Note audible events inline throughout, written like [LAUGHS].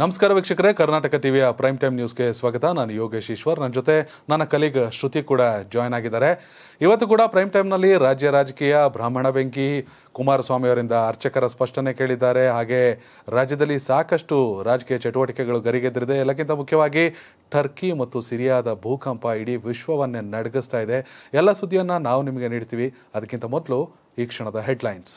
ನಮಸ್ಕಾರ ವೀಕ್ಷಕರೇ, ಕರ್ನಾಟಕ ಟಿವಿಯ ಪ್ರೈಮ್ ಟೈಮ್ ನ್ಯೂಸ್ಗೆ ಸ್ವಾಗತ. ನಾನು ಯೋಗೇಶ್ ಈಶ್ವರ್. ನನ್ನ ಜೊತೆ ನನ್ನ ಕಲೀಗ್ ಶ್ರುತಿ ಕೂಡ ಜಾಯ್ನ್ ಆಗಿದ್ದಾರೆ. ಇವತ್ತು ಕೂಡ ಪ್ರೈಮ್ ಟೈಮ್ನಲ್ಲಿ ರಾಜ್ಯ ರಾಜಕೀಯ ಬ್ರಾಹ್ಮಣ ಬೆಂಕಿ ಕುಮಾರಸ್ವಾಮಿ ಅವರಿಂದ ಅರ್ಚಕರ ಸ್ಪಷ್ಟನೆ ಕೇಳಿದ್ದಾರೆ. ಹಾಗೆ ರಾಜ್ಯದಲ್ಲಿ ಸಾಕಷ್ಟು ರಾಜಕೀಯ ಚಟುವಟಿಕೆಗಳು ಗರಿಗೆದ್ದಿದೆ ಎಲ್ಲಕ್ಕಿಂತ ಮುಖ್ಯವಾಗಿ ಟರ್ಕಿ ಮತ್ತು ಸಿರಿಯಾದ ಭೂಕಂಪ ಇಡೀ ವಿಶ್ವವನ್ನೇ ನಡಗಿಸ್ತಾ ಇದೆ. ಎಲ್ಲ ಸುದ್ದಿಯನ್ನು ನಾವು ನಿಮಗೆ ನೀಡ್ತೀವಿ. ಅದಕ್ಕಿಂತ ಮೊದಲು ಈ ಕ್ಷಣದ ಹೆಡ್ಲೈನ್ಸ್.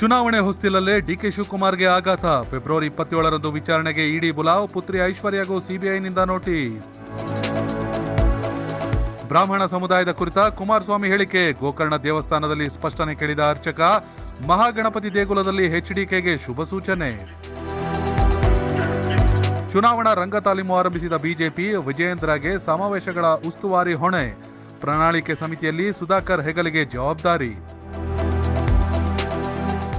ಚುನಾವಣೆ ಹೊಸ್ತಿಲಲ್ಲೇ ಡಿಕೆ ಶಿವಕುಮಾರ್ಗೆ ಆಘಾತ. ಫೆಬ್ರವರಿ ಇಪ್ಪತ್ತೇಳರಂದು ವಿಚಾರಣೆಗೆ ಇಡಿ ಬುಲಾವ್, ಪುತ್ರಿ ಐಶ್ವರ್ಯಗೂ ಸಿಬಿಐನಿಂದ ನೋಟಿಸ್. ಬ್ರಾಹ್ಮಣ ಸಮುದಾಯದ ಕುರಿತ ಕುಮಾರಸ್ವಾಮಿ ಹೇಳಿಕೆ, ಗೋಕರ್ಣ ದೇವಸ್ಥಾನದಲ್ಲಿ ಸ್ಪಷ್ಟನೆ ಕೇಳಿದ ಅರ್ಚಕ, ಮಹಾಗಣಪತಿ ದೇಗುಲದಲ್ಲಿ ಎಚ್ಡಿಕೆಗೆ ಶುಭ ಸೂಚನೆ. ಚುನಾವಣಾ ರಂಗ ತಾಲೀಮು ಆರಂಭಿಸಿದ ಬಿಜೆಪಿ, ವಿಜಯೇಂದ್ರಗೆ ಸಮಾವೇಶಗಳ ಉಸ್ತುವಾರಿ ಹೊಣೆ. ಪ್ರಣಾಳಿಕೆ ಸಮಿತಿಯಲ್ಲಿ ಸುಧಾಕರ್ ಹೆಗಲಿಗೆ ಜವಾಬ್ದಾರಿ.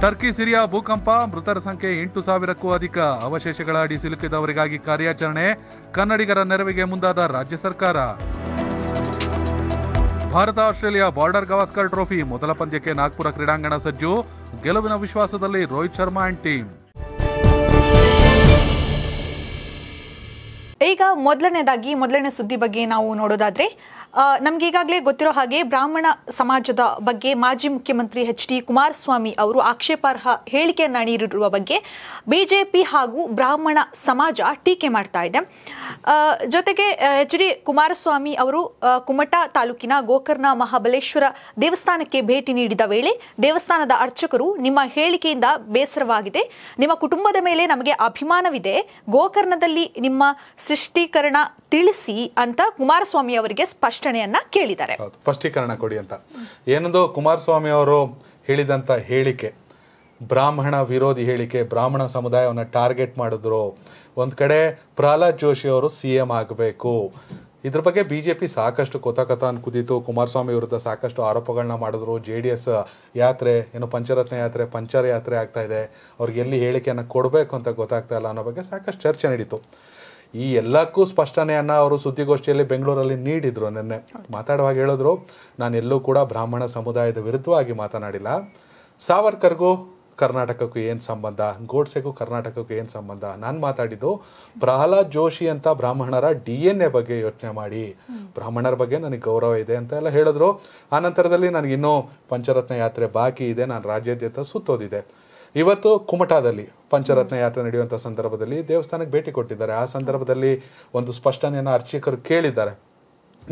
ಟರ್ಕಿ, ಸಿರಿಯಾ, ಭೂಕಂಪ, ಮೃತರ ಸಂಖ್ಯೆ ಎಂಟು ಸಾವಿರಕ್ಕೂ ಅಧಿಕ. ಅವಶೇಷಗಳ ಅಡಿ ಸಿಲುಕಿದವರಿಗಾಗಿ ಕಾರ್ಯಾಚರಣೆ ಕನ್ನಡಿಗರ ನೆರವಿಗೆ ಮುಂದಾದ ರಾಜ್ಯ ಸರ್ಕಾರ. Bharat, Australia Border Gavaskar Trophy ಮೊದಲ ಪಂದ್ಯಕ್ಕೆ ನಾಗ್ಪುರ ಕ್ರೀಡಾಂಗಣ ಸಜ್ಜು. ಗೆಲುವಿನ ವಿಶ್ವಾಸದಲ್ಲಿ ರೋಹಿತ್ ಶರ್ಮಾ ಅಂಡ್ ಟೀಮ್. ಈಗ ಮೊದಲನೇದಾಗಿ ಮೊದಲನೇ ಸುದ್ದಿ ಬಗ್ಗೆ ನಾವು ನೋಡೋದಾದ್ರೆ ನಮ್ಗೆ ಈಗಾಗಲೇ ಗೊತ್ತಿರೋ ಹಾಗೆ ಬ್ರಾಹ್ಮಣ ಸಮಾಜದ ಬಗ್ಗೆ ಮಾಜಿ ಮುಖ್ಯಮಂತ್ರಿ ಎಚ್ ಡಿ ಕುಮಾರಸ್ವಾಮಿ ಅವರು ಆಕ್ಷೇಪಾರ್ಹ ಹೇಳಿಕೆಯನ್ನ ನೀಡಿರುವ ಬಗ್ಗೆ ಬಿಜೆಪಿ ಹಾಗೂ ಬ್ರಾಹ್ಮಣ ಸಮಾಜ ಟೀಕೆ ಮಾಡ್ತಾ ಇದೆ. ಜೊತೆಗೆ ಎಚ್ ಡಿ ಕುಮಾರಸ್ವಾಮಿ ಅವರು ಕುಮಟಾ ತಾಲೂಕಿನ ಗೋಕರ್ಣ ಮಹಾಬಲೇಶ್ವರ ದೇವಸ್ಥಾನಕ್ಕೆ ಭೇಟಿ ನೀಡಿದ ವೇಳೆ ದೇವಸ್ಥಾನದ ಅರ್ಚಕರು ನಿಮ್ಮ ಹೇಳಿಕೆಯಿಂದ ಬೇಸರವಾಗಿದೆ. ನಿಮ್ಮ ಕುಟುಂಬದ ಮೇಲೆ ನಮಗೆ ಅಭಿಮಾನವಿದೆ. ಗೋಕರ್ಣದಲ್ಲಿ ನಿಮ್ಮ ಸೃಷ್ಟೀಕರಣ ತಿಳಿಸಿ ಅಂತ ಕುಮಾರಸ್ವಾಮಿ ಅವರಿಗೆ ಸ್ಪಷ್ಟನೆಯನ್ನ ಕೇಳಿದ್ದಾರೆ. ಸ್ಪಷ್ಟೀಕರಣ ಕೊಡಿ ಅಂತ. ಏನೊಂದು ಕುಮಾರಸ್ವಾಮಿ ಅವರು ಹೇಳಿದಂತ ಹೇಳಿಕೆ, ಬ್ರಾಹ್ಮಣ ವಿರೋಧಿ ಹೇಳಿಕೆ, ಬ್ರಾಹ್ಮಣ ಸಮುದಾಯವನ್ನು ಟಾರ್ಗೆಟ್ ಮಾಡಿದ್ರು. ಒಂದು ಕಡೆ ಪ್ರಹ್ಲಾದ್ ಜೋಶಿ ಅವರು ಸಿ ಎಂ ಆಗಬೇಕು. ಇದ್ರ ಬಗ್ಗೆ ಬಿ ಜೆ ಪಿ ಸಾಕಷ್ಟು ಕೊತ ಕಥ ಕುದಿತು. ಕುಮಾರಸ್ವಾಮಿ ವಿರುದ್ಧ ಸಾಕಷ್ಟು ಆರೋಪಗಳನ್ನ ಮಾಡಿದ್ರು. ಜೆ ಡಿ ಎಸ್ ಯಾತ್ರೆ, ಏನು ಪಂಚರತ್ನ ಯಾತ್ರೆ, ಪಂಚರ ಯಾತ್ರೆ ಆಗ್ತಾ ಇದೆ. ಅವ್ರಿಗೆ ಎಲ್ಲಿ ಹೇಳಿಕೆಯನ್ನು ಕೊಡಬೇಕು ಅಂತ ಗೊತ್ತಾಗ್ತಾ ಇಲ್ಲ ಅನ್ನೋ ಬಗ್ಗೆ ಸಾಕಷ್ಟು ಚರ್ಚೆ ನಡೀತು. ಈ ಎಲ್ಲಕ್ಕೂ ಸ್ಪಷ್ಟನೆಯನ್ನು ಅವರು ಸುದ್ದಿಗೋಷ್ಠಿಯಲ್ಲಿ ಬೆಂಗಳೂರಲ್ಲಿ ನೀಡಿದ್ರು ನಿನ್ನೆ. ಮಾತಾಡುವಾಗ ಹೇಳಿದ್ರು, ನಾನು ಎಲ್ಲೂ ಕೂಡ ಬ್ರಾಹ್ಮಣ ಸಮುದಾಯದ ವಿರುದ್ಧವಾಗಿ ಮಾತನಾಡಿಲ್ಲ. ಸಾವರ್ಕರ್ಗೂ ಕರ್ನಾಟಕಕ್ಕೂ ಏನು ಸಂಬಂಧ? ಗೋಡ್ಸೆಗೂ ಕರ್ನಾಟಕಕ್ಕೂ ಏನು ಸಂಬಂಧ? ನಾನು ಮಾತಾಡಿದ್ದು, ಪ್ರಹ್ಲಾದ್ ಜೋಶಿ ಅಂತ ಬ್ರಾಹ್ಮಣರ ಡಿ ಎನ್ ಎ ಬಗ್ಗೆ ಯೋಚನೆ ಮಾಡಿ. ಬ್ರಾಹ್ಮಣರ ಬಗ್ಗೆ ನನಗೆ ಗೌರವ ಇದೆ ಅಂತ ಎಲ್ಲ ಹೇಳಿದ್ರು. ಆ ನಂತರದಲ್ಲಿ ನನಗಿನ್ನೂ ಪಂಚರತ್ನ ಯಾತ್ರೆ ಬಾಕಿ ಇದೆ. ನಾನು ರಾಜ್ಯಾದ್ಯಂತ ಸುತ್ತೋದಿದೆ. ಇವತ್ತು ಕುಮಟಾದಲ್ಲಿ ಪಂಚರತ್ನ ಯಾತ್ರೆ ನಡೆಯುವಂಥ ಸಂದರ್ಭದಲ್ಲಿ ದೇವಸ್ಥಾನಕ್ಕೆ ಭೇಟಿ ಕೊಟ್ಟಿದ್ದಾರೆ. ಆ ಸಂದರ್ಭದಲ್ಲಿ ಒಂದು ಸ್ಪಷ್ಟನೆಯನ್ನು ಅರ್ಚಕರು ಕೇಳಿದ್ದಾರೆ.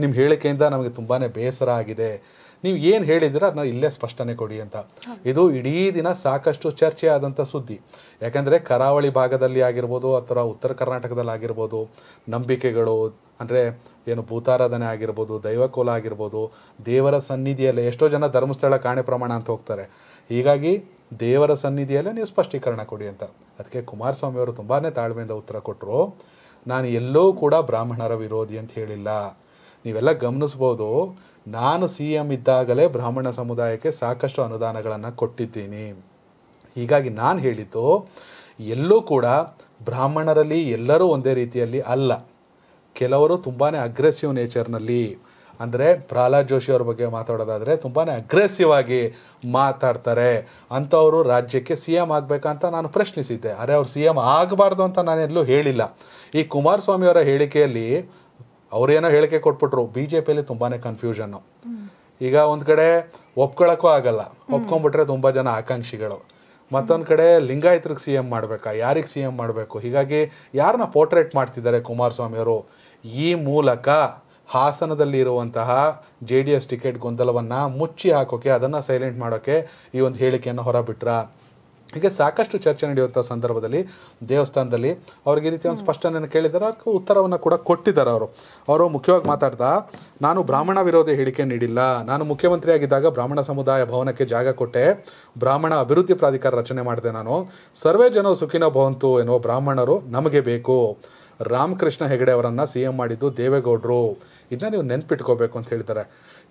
ನಿಮ್ಮ ಹೇಳಿಕೆಯಿಂದ ನಮಗೆ ತುಂಬಾನೇ ಬೇಸರ ಆಗಿದೆ. ನೀವು ಏನು ಹೇಳಿದಿರ ಅದನ್ನ ಇಲ್ಲೇ ಸ್ಪಷ್ಟನೆ ಕೊಡಿ ಅಂತ. ಇದು ಇಡೀ ದಿನ ಸಾಕಷ್ಟು ಚರ್ಚೆ ಆದಂಥ ಸುದ್ದಿ. ಯಾಕಂದರೆ ಕರಾವಳಿ ಭಾಗದಲ್ಲಿ ಆಗಿರ್ಬೋದು ಅಥವಾ ಉತ್ತರ ಕರ್ನಾಟಕದಲ್ಲಿ ಆಗಿರ್ಬೋದು, ನಂಬಿಕೆಗಳು, ಅಂದರೆ ಏನು ಭೂತಾರಾಧನೆ ಆಗಿರ್ಬೋದು, ದೈವಕೋಲ ಆಗಿರ್ಬೋದು, ದೇವರ ಸನ್ನಿಧಿಯಲ್ಲಿ ಎಷ್ಟೋ ಜನ ಧರ್ಮಸ್ಥಳ ಕಾಣೆ ಪ್ರಮಾಣ ಅಂತ ಹೋಗ್ತಾರೆ. ಹೀಗಾಗಿ ದೇವರ ಸನ್ನಿಧಿಯಲ್ಲೇ ನೀವು ಸ್ಪಷ್ಟೀಕರಣ ಕೊಡಿ ಅಂತ. ಅದಕ್ಕೆ ಕುಮಾರಸ್ವಾಮಿಯವರು ತುಂಬಾನೇ ತಾಳ್ಮೆಯಿಂದ ಉತ್ತರ ಕೊಟ್ಟರು ನಾನು ಎಲ್ಲೂ ಕೂಡ ಬ್ರಾಹ್ಮಣರ ವಿರೋಧಿ ಅಂತ ಹೇಳಿಲ್ಲ. ನೀವೆಲ್ಲ ಗಮನಿಸ್ಬೋದು, ನಾನು ಸಿ ಎಂ ಇದ್ದಾಗಲೇ ಬ್ರಾಹ್ಮಣ ಸಮುದಾಯಕ್ಕೆ ಸಾಕಷ್ಟು ಅನುದಾನಗಳನ್ನು ಕೊಟ್ಟಿದ್ದೀನಿ. ಹೀಗಾಗಿ ನಾನು ಹೇಳಿದ್ದು, ಎಲ್ಲೂ ಕೂಡ ಬ್ರಾಹ್ಮಣರಲ್ಲಿ ಎಲ್ಲರೂ ಒಂದೇ ರೀತಿಯಲ್ಲಿ ಅಲ್ಲ. ಕೆಲವರು ತುಂಬಾ ಅಗ್ರೆಸಿವ್ ನೇಚರ್ನಲ್ಲಿ ಅಂದರೆ ಪ್ರಹ್ಲಾದ್ ಜೋಶಿ ಅವ್ರ ಬಗ್ಗೆ ಮಾತಾಡೋದಾದರೆ ತುಂಬಾ ಅಗ್ರೆಸಿವ್ ಆಗಿ ಮಾತಾಡ್ತಾರೆ. ಅಂಥವರು ರಾಜ್ಯಕ್ಕೆ ಸಿ ಎಂ ಆಗಬೇಕಂತ ನಾನು ಪ್ರಶ್ನಿಸಿದ್ದೆ. ಅರೆ ಅವ್ರು ಸಿ ಎಂ ಆಗಬಾರ್ದು ಅಂತ ನಾನೆಲ್ಲೂ ಹೇಳಿಲ್ಲ. ಈ ಕುಮಾರಸ್ವಾಮಿ ಅವರ ಹೇಳಿಕೆಯಲ್ಲಿ ಅವರೇನೋ ಹೇಳಿಕೆ ಕೊಟ್ಬಿಟ್ರು. ಬಿ ಜೆ ಪಿಯಲ್ಲಿ ತುಂಬಾ ಕನ್ಫ್ಯೂಷನ್ನು ಈಗ ಒಂದು ಕಡೆ ಒಪ್ಕೊಳ್ಳೋಕ್ಕೂ ಆಗಲ್ಲ. ಒಪ್ಕೊಂಡ್ಬಿಟ್ರೆ ತುಂಬ ಜನ ಆಕಾಂಕ್ಷಿಗಳು. ಮತ್ತೊಂದು ಕಡೆ ಲಿಂಗಾಯತ್ರಿಗೆ ಸಿ ಎಂ ಮಾಡಬೇಕಾ? ಯಾರಿಗೆ ಸಿ ಎಂ ಮಾಡಬೇಕು? ಹೀಗಾಗಿ ಯಾರನ್ನ ಪೋರ್ಟ್ರೇಟ್ ಮಾಡ್ತಿದ್ದಾರೆ ಕುಮಾರಸ್ವಾಮಿಯವರು ಈ ಮೂಲಕ ಹಾಸನದಲ್ಲಿ ಇರುವಂತಹ ಜೆ ಡಿ ಎಸ್ ಟಿಕೆಟ್ ಗೊಂದಲವನ್ನ ಮುಚ್ಚಿ ಹಾಕೋಕೆ ಅದನ್ನ ಸೈಲೆಂಟ್ ಮಾಡೋಕೆ ಈ ಒಂದು ಹೇಳಿಕೆಯನ್ನು ಹೊರಬಿಟ್ರ. ಹೀಗೆ ಸಾಕಷ್ಟು ಚರ್ಚೆ ನಡೆಯುವಂಥ ಸಂದರ್ಭದಲ್ಲಿ ದೇವಸ್ಥಾನದಲ್ಲಿ ಅವ್ರಿಗೆ ಈ ರೀತಿ ಒಂದು ಸ್ಪಷ್ಟನೆಯನ್ನು ಕೇಳಿದ್ದಾರೆ ಅದಕ್ಕೆ ಉತ್ತರವನ್ನು ಕೂಡ ಕೊಟ್ಟಿದ್ದಾರೆ ಅವರು. ಅವರು ಮುಖ್ಯವಾಗಿ ಮಾತಾಡ್ತಾ ನಾನು ಬ್ರಾಹ್ಮಣ ವಿರೋಧಿ ಹೇಳಿಕೆ ನೀಡಿಲ್ಲ. ನಾನು ಮುಖ್ಯಮಂತ್ರಿ ಆಗಿದ್ದಾಗ ಬ್ರಾಹ್ಮಣ ಸಮುದಾಯ ಭವನಕ್ಕೆ ಜಾಗ ಕೊಟ್ಟೆ. ಬ್ರಾಹ್ಮಣ ಅಭಿವೃದ್ಧಿ ಪ್ರಾಧಿಕಾರ ರಚನೆ ಮಾಡಿದೆ ನಾನು. ಸರ್ವೇ ಜನ ಸುಖಿನ ಭವಂತು ಎನ್ನುವ ಬ್ರಾಹ್ಮಣರು ನಮಗೆ ಬೇಕು. ರಾಮಕೃಷ್ಣ ಹೆಗಡೆ ಅವರನ್ನು ಸಿ ಎಂ ಮಾಡಿದ್ದು ದೇವೇಗೌಡರು. ಇದನ್ನ ನೀವು ನೆನ್ಪಿಟ್ಕೋಬೇಕು ಅಂತ ಹೇಳ್ತಾರೆ.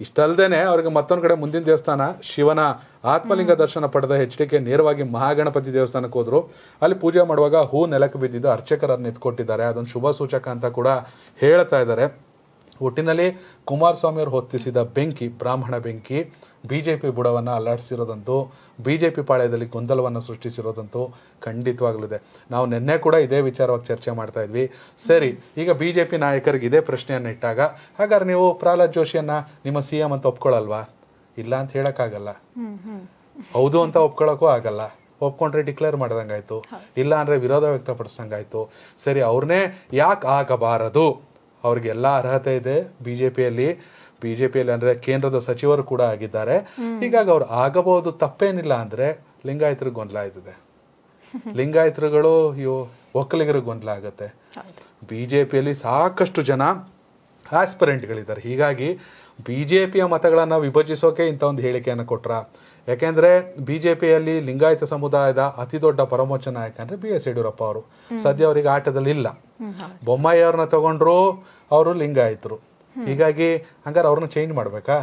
ಇಷ್ಟಲ್ದೇನೆ ಅವ್ರಿಗೆ ಮತ್ತೊಂದು ಕಡೆ ಮುಂದಿನ ದೇವಸ್ಥಾನ, ಶಿವನ ಆತ್ಮಲಿಂಗ ದರ್ಶನ ಪಡೆದ ಹೆಚ್ ಡಿ ಕೆ ನೇರವಾಗಿ ಮಹಾಗಣಪತಿ ದೇವಸ್ಥಾನಕ್ಕೆ ಹೋದ್ರು. ಅಲ್ಲಿ ಪೂಜೆ ಮಾಡುವಾಗ ಹೂ ನೆಲಕ್ಕೆ ಬಿದ್ದಿದ್ದು ಅರ್ಚಕರನ್ನು ಎತ್ಕೊಟ್ಟಿದ್ದಾರೆ. ಅದೊಂದು ಶುಭ ಸೂಚಕ ಅಂತ ಕೂಡ ಹೇಳ್ತಾ ಇದ್ದಾರೆ. ಒಟ್ಟಿನಲ್ಲಿ ಕುಮಾರಸ್ವಾಮಿಯವರು ಹೊತ್ತಿಸಿದ ಬೆಂಕಿ, ಬ್ರಾಹ್ಮಣ ಬೆಂಕಿ ಬಿಜೆಪಿ ಬುಡವನ್ನು ಅಲ್ಲಾಡಿಸಿರೋದಂತೂ ಪಿ ಪಾಳ್ಯದಲ್ಲಿ ಗೊಂದಲವನ್ನು ಸೃಷ್ಟಿಸಿರೋದಂತೂ ಖಂಡಿತವಾಗ್ಲಿದೆ. ನಾವು ನಿನ್ನೆ ಕೂಡ ಇದೇ ವಿಚಾರವಾಗಿ ಚರ್ಚೆ ಮಾಡ್ತಾ ಇದ್ವಿ. ಸರಿ, ಈಗ ಬಿ ಜೆ ಪಿ ನಾಯಕರಿಗೆ ಇದೇ ಪ್ರಶ್ನೆಯನ್ನು ಇಟ್ಟಾಗ, ಹಾಗಾದ್ರೆ ನೀವು ಪ್ರಹ್ಲಾದ್ ಜೋಶಿಯನ್ನ ನಿಮ್ಮ ಸಿ ಎಂ ಅಂತ ಒಪ್ಕೊಳ್ಳಲ್ವಾ? ಇಲ್ಲ ಅಂತ ಹೇಳೋಕ್ಕಾಗಲ್ಲ. ಹೌದು ಅಂತ ಒಪ್ಕೊಳ್ಳೋಕ್ಕೂ ಆಗಲ್ಲ. ಒಪ್ಕೊಂಡ್ರೆ ಡಿಕ್ಲೇರ್ ಮಾಡ್ದಂಗಾಯ್ತು. ಇಲ್ಲ ಅಂದ್ರೆ ವಿರೋಧ ವ್ಯಕ್ತಪಡಿಸ್ದಂಗಾಯ್ತು. ಸರಿ, ಅವ್ರನ್ನೇ ಯಾಕೆ ಆಗಬಾರದು? ಅವ್ರಿಗೆಲ್ಲ ಅರ್ಹತೆ ಇದೆ ಬಿಜೆಪಿಯಲ್ಲಿ. ಬಿಜೆಪಿಯಲ್ಲಿ ಅಂದ್ರೆ ಕೇಂದ್ರದ ಸಚಿವರು ಕೂಡ ಆಗಿದ್ದಾರೆ. ಹೀಗಾಗಿ ಅವ್ರು ಆಗಬಹುದು ತಪ್ಪೇನಿಲ್ಲ ಅಂದ್ರೆ ಲಿಂಗಾಯತರಿಗೆ ಗೊಂದಲ ಆಯ್ತದೆ [LAUGHS] ಲಿಂಗಾಯತರುಗಳು ಇವು ಒಕ್ಕಲಿಗರಿಗೆ ಗೊಂದಲ ಆಗತ್ತೆ. ಬಿಜೆಪಿಯಲ್ಲಿ ಸಾಕಷ್ಟು ಜನ ಆಸ್ಪರೆಂಟ್ಗಳಿದ್ದಾರೆ. ಹೀಗಾಗಿ ಬಿಜೆಪಿಯ ಮತಗಳನ್ನು ವಿಭಜಿಸೋಕೆ ಇಂಥ ಒಂದು ಹೇಳಿಕೆಯನ್ನು ಕೊಟ್ರ. ಯಾಕೆಂದ್ರೆ ಬಿಜೆಪಿಯಲ್ಲಿ ಲಿಂಗಾಯತ ಸಮುದಾಯದ ಅತಿ ದೊಡ್ಡ ಪರಮೋಚ್ಚ ನಾಯಕ ಅಂದ್ರೆ ಬಿ ಎಸ್ ಯಡಿಯೂರಪ್ಪ ಅವರು. ಸದ್ಯ ಅವರಿಗೆ ಆಟದಲ್ಲಿ ಇಲ್ಲ. ಬೊಮ್ಮಾಯಿ ಅವ್ರನ್ನ ತಗೊಂಡ್ರು ಅವರು ಲಿಂಗಾಯತರು. ಹೀಗಾಗಿ ಹಂಗಾರೆ ಅವ್ರನ್ನ ಚೇಂಜ್ ಮಾಡ್ಬೇಕಾ?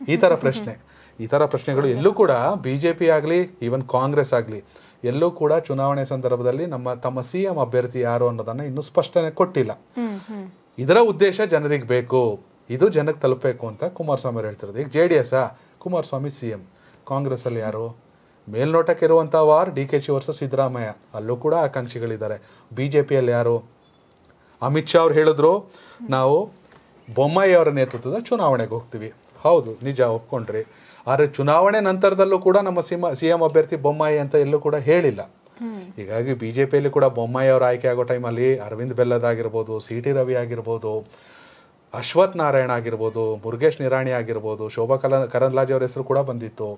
ಈ ತರ ಪ್ರಶ್ನೆ. ಈ ತರ ಪ್ರಶ್ನೆಗಳು ಎಲ್ಲೂ ಕೂಡ ಬಿಜೆಪಿ ಆಗ್ಲಿ ಈವನ್ ಕಾಂಗ್ರೆಸ್ ಆಗ್ಲಿ, ಎಲ್ಲೂ ಕೂಡ ಚುನಾವಣೆ ಸಂದರ್ಭದಲ್ಲಿ ನಮ್ಮ, ತಮ್ಮ ಸಿ ಎಂ ಅಭ್ಯರ್ಥಿ ಯಾರು ಅನ್ನೋದನ್ನ ಇನ್ನೂ ಸ್ಪಷ್ಟನೆ ಕೊಟ್ಟಿಲ್ಲ. ಇದರ ಉದ್ದೇಶ ಜನರಿಗೆ ಬೇಕು. ಇದು ಜನಕ್ಕೆ ತಲುಪಬೇಕು ಅಂತ ಕುಮಾರಸ್ವಾಮಿ ಅವರು ಹೇಳ್ತಿರೋದು. ಈಗ J D S Kumaraswamy C M Congress ಅಲ್ಲಿ ಯಾರು? ಮೇಲ್ನೋಟಕ್ಕೆ ಇರುವಂತಹ war D K Shi versus Siddaramaiah. ಅಲ್ಲೂ ಕೂಡ ಆಕಾಂಕ್ಷಿಗಳಿದ್ದಾರೆ. ಬಿಜೆಪಿಯಲ್ಲಿ ಯಾರು? ಅಮಿತ್ ಶಾ ಅವ್ರು ಹೇಳಿದ್ರು. ನಾವು ಬೊಮ್ಮಾಯಿ ನೇತೃತ್ವದ ಚುನಾವಣೆಗೆ ಹೋಗ್ತೀವಿ. ಹೌದು, ನಿಜ ಒಪ್ಕೊಂಡ್ರಿ. ಆದರೆ ಚುನಾವಣೆ ನಂತರದಲ್ಲೂ ಕೂಡ ನಮ್ಮ ಸಿಮ ಸಿ ಎಂ ಅಭ್ಯರ್ಥಿ ಬೊಮ್ಮಾಯಿ ಅಂತ ಎಲ್ಲೂ ಕೂಡ ಹೇಳಿಲ್ಲ. ಹೀಗಾಗಿ ಬಿ ಜೆ ಪಿಯಲ್ಲಿ ಕೂಡ ಬೊಮ್ಮಾಯಿ ಅವರ ಆಯ್ಕೆ ಆಗೋ ಟೈಮಲ್ಲಿ ಅರವಿಂದ್ ಬೆಲ್ಲದಾಗಿರ್ಬೋದು ಸಿ ಟಿ ರವಿ ಆಗಿರ್ಬೋದು, ಅಶ್ವಥ್ ನಾರಾಯಣ ಆಗಿರ್ಬೋದು, ಮುರುಗೇಶ್ ನಿರಾಣಿ ಆಗಿರ್ಬೋದು, ಶೋಭಾ ಕಲ, ಕರಂದ್ಲಾಜೆ ಅವರ ಹೆಸರು ಕೂಡ ಬಂದಿತ್ತು.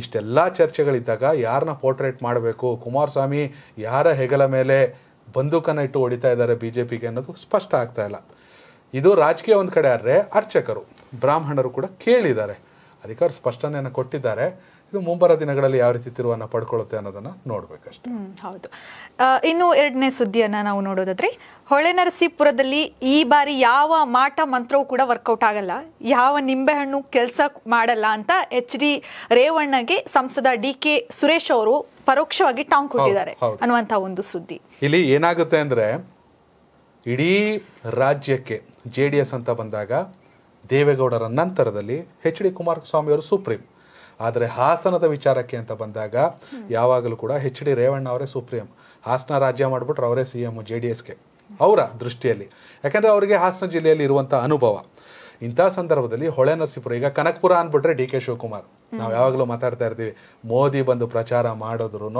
ಇಷ್ಟೆಲ್ಲ ಚರ್ಚೆಗಳಿದ್ದಾಗ ಯಾರನ್ನ ಪೋರ್ಟ್ರೇಟ್ ಮಾಡಬೇಕು, ಕುಮಾರಸ್ವಾಮಿ ಯಾರ ಹೆಗಲ ಮೇಲೆ ಬಂದೂಕನ್ನ ಇಟ್ಟು ಹೊಡಿತಾ ಇದ್ದಾರೆ ಬಿ ಜೆ ಪಿಗೆ ಅನ್ನೋದು ಸ್ಪಷ್ಟ ಆಗ್ತಾ ಇಲ್ಲ. ಇದು ರಾಜಕೀಯ ಒಂದು ಕಡೆ ಆದರೆ ಅರ್ಚಕರು ಬ್ರಾಹ್ಮಣರು ಕೂಡ ಕೇಳಿದ್ದಾರೆ. ಅದಕ್ಕೆ ಅವ್ರು ಸ್ಪಷ್ಟನೆಯನ್ನು ಕೊಟ್ಟಿದ್ದಾರೆ. ಇದು ಮುಂಬರ ದಿನಗಳಲ್ಲಿ ಯಾವ ರೀತಿ ತಿರುವನ್ನು ಪಡ್ಕೊಳ್ಳುತ್ತೆ ಅನ್ನೋದನ್ನ ನೋಡ್ಬೇಕಷ್ಟೇ. ಹೌದು. ಇನ್ನು ಎರಡನೇ ಸುದ್ದಿಯನ್ನ ನಾವು ನೋಡೋದಾದ್ರೆ ಹೊಳೆನರಸೀಪುರದಲ್ಲಿ ಈ ಬಾರಿ ಯಾವ ಮಾಟ ಮಂತ್ರವೂ ಕೂಡ ವರ್ಕೌಟ್ ಆಗಲ್ಲ. ಯಾವ ನಿಂಬೆಹಣ್ಣು ಕೆಲಸ ಮಾಡಲ್ಲ ಅಂತ ಎಚ್ ಡಿ ರೇವಣ್ಣಗೆ ಸಂಸದ ಡಿ ಕೆ ಸುರೇಶ್ ಅವರು ಪರೋಕ್ಷವಾಗಿ ಟಾಂಗ್ ಕೊಟ್ಟಿದ್ದಾರೆ ಅನ್ನುವಂತಹ ಅನ್ನುವಂತ ಒಂದು ಸುದ್ದಿ. ಇಲ್ಲಿ ಏನಾಗುತ್ತೆ ಅಂದ್ರೆ ಇಡೀ ರಾಜ್ಯಕ್ಕೆ ಜೆ ಡಿ ಎಸ್ ಅಂತ ಬಂದಾಗ ದೇವೇಗೌಡರ ನಂತರದಲ್ಲಿ ಎಚ್ ಡಿ ಕುಮಾರಸ್ವಾಮಿ ಅವರು ಸುಪ್ರೀಂ. ಆದರೆ ಹಾಸನದ ವಿಚಾರಕ್ಕೆ ಅಂತ ಬಂದಾಗ ಯಾವಾಗಲೂ ಕೂಡ ಎಚ್ ಡಿ ರೇವಣ್ಣ ಅವರೇ ಸುಪ್ರೀಂ. ಹಾಸನ ರಾಜ್ಯ ಮಾಡಿಬಿಟ್ರೆ ಅವರೇ ಸಿ ಎಂ ಜೆ ಎಸ್ಗೆ ಅವರ ದೃಷ್ಟಿಯಲ್ಲಿ. ಯಾಕಂದರೆ ಅವರಿಗೆ ಹಾಸನ ಜಿಲ್ಲೆಯಲ್ಲಿ ಇರುವಂಥ ಅನುಭವ. ಇಂಥ ಸಂದರ್ಭದಲ್ಲಿ ಹೊಳೆ ನರಸೀಪುರ, ಈಗ ಕನಕಪುರ ಅಂದ್ಬಿಟ್ರೆ ಡಿ ಕೆ ಶಿವಕುಮಾರ್. ನಾವು ಯಾವಾಗಲೂ ಮಾತಾಡ್ತಾ ಇರ್ತೀವಿ, ಮೋದಿ ಬಂದು ಪ್ರಚಾರ ಮಾಡಿದ್ರು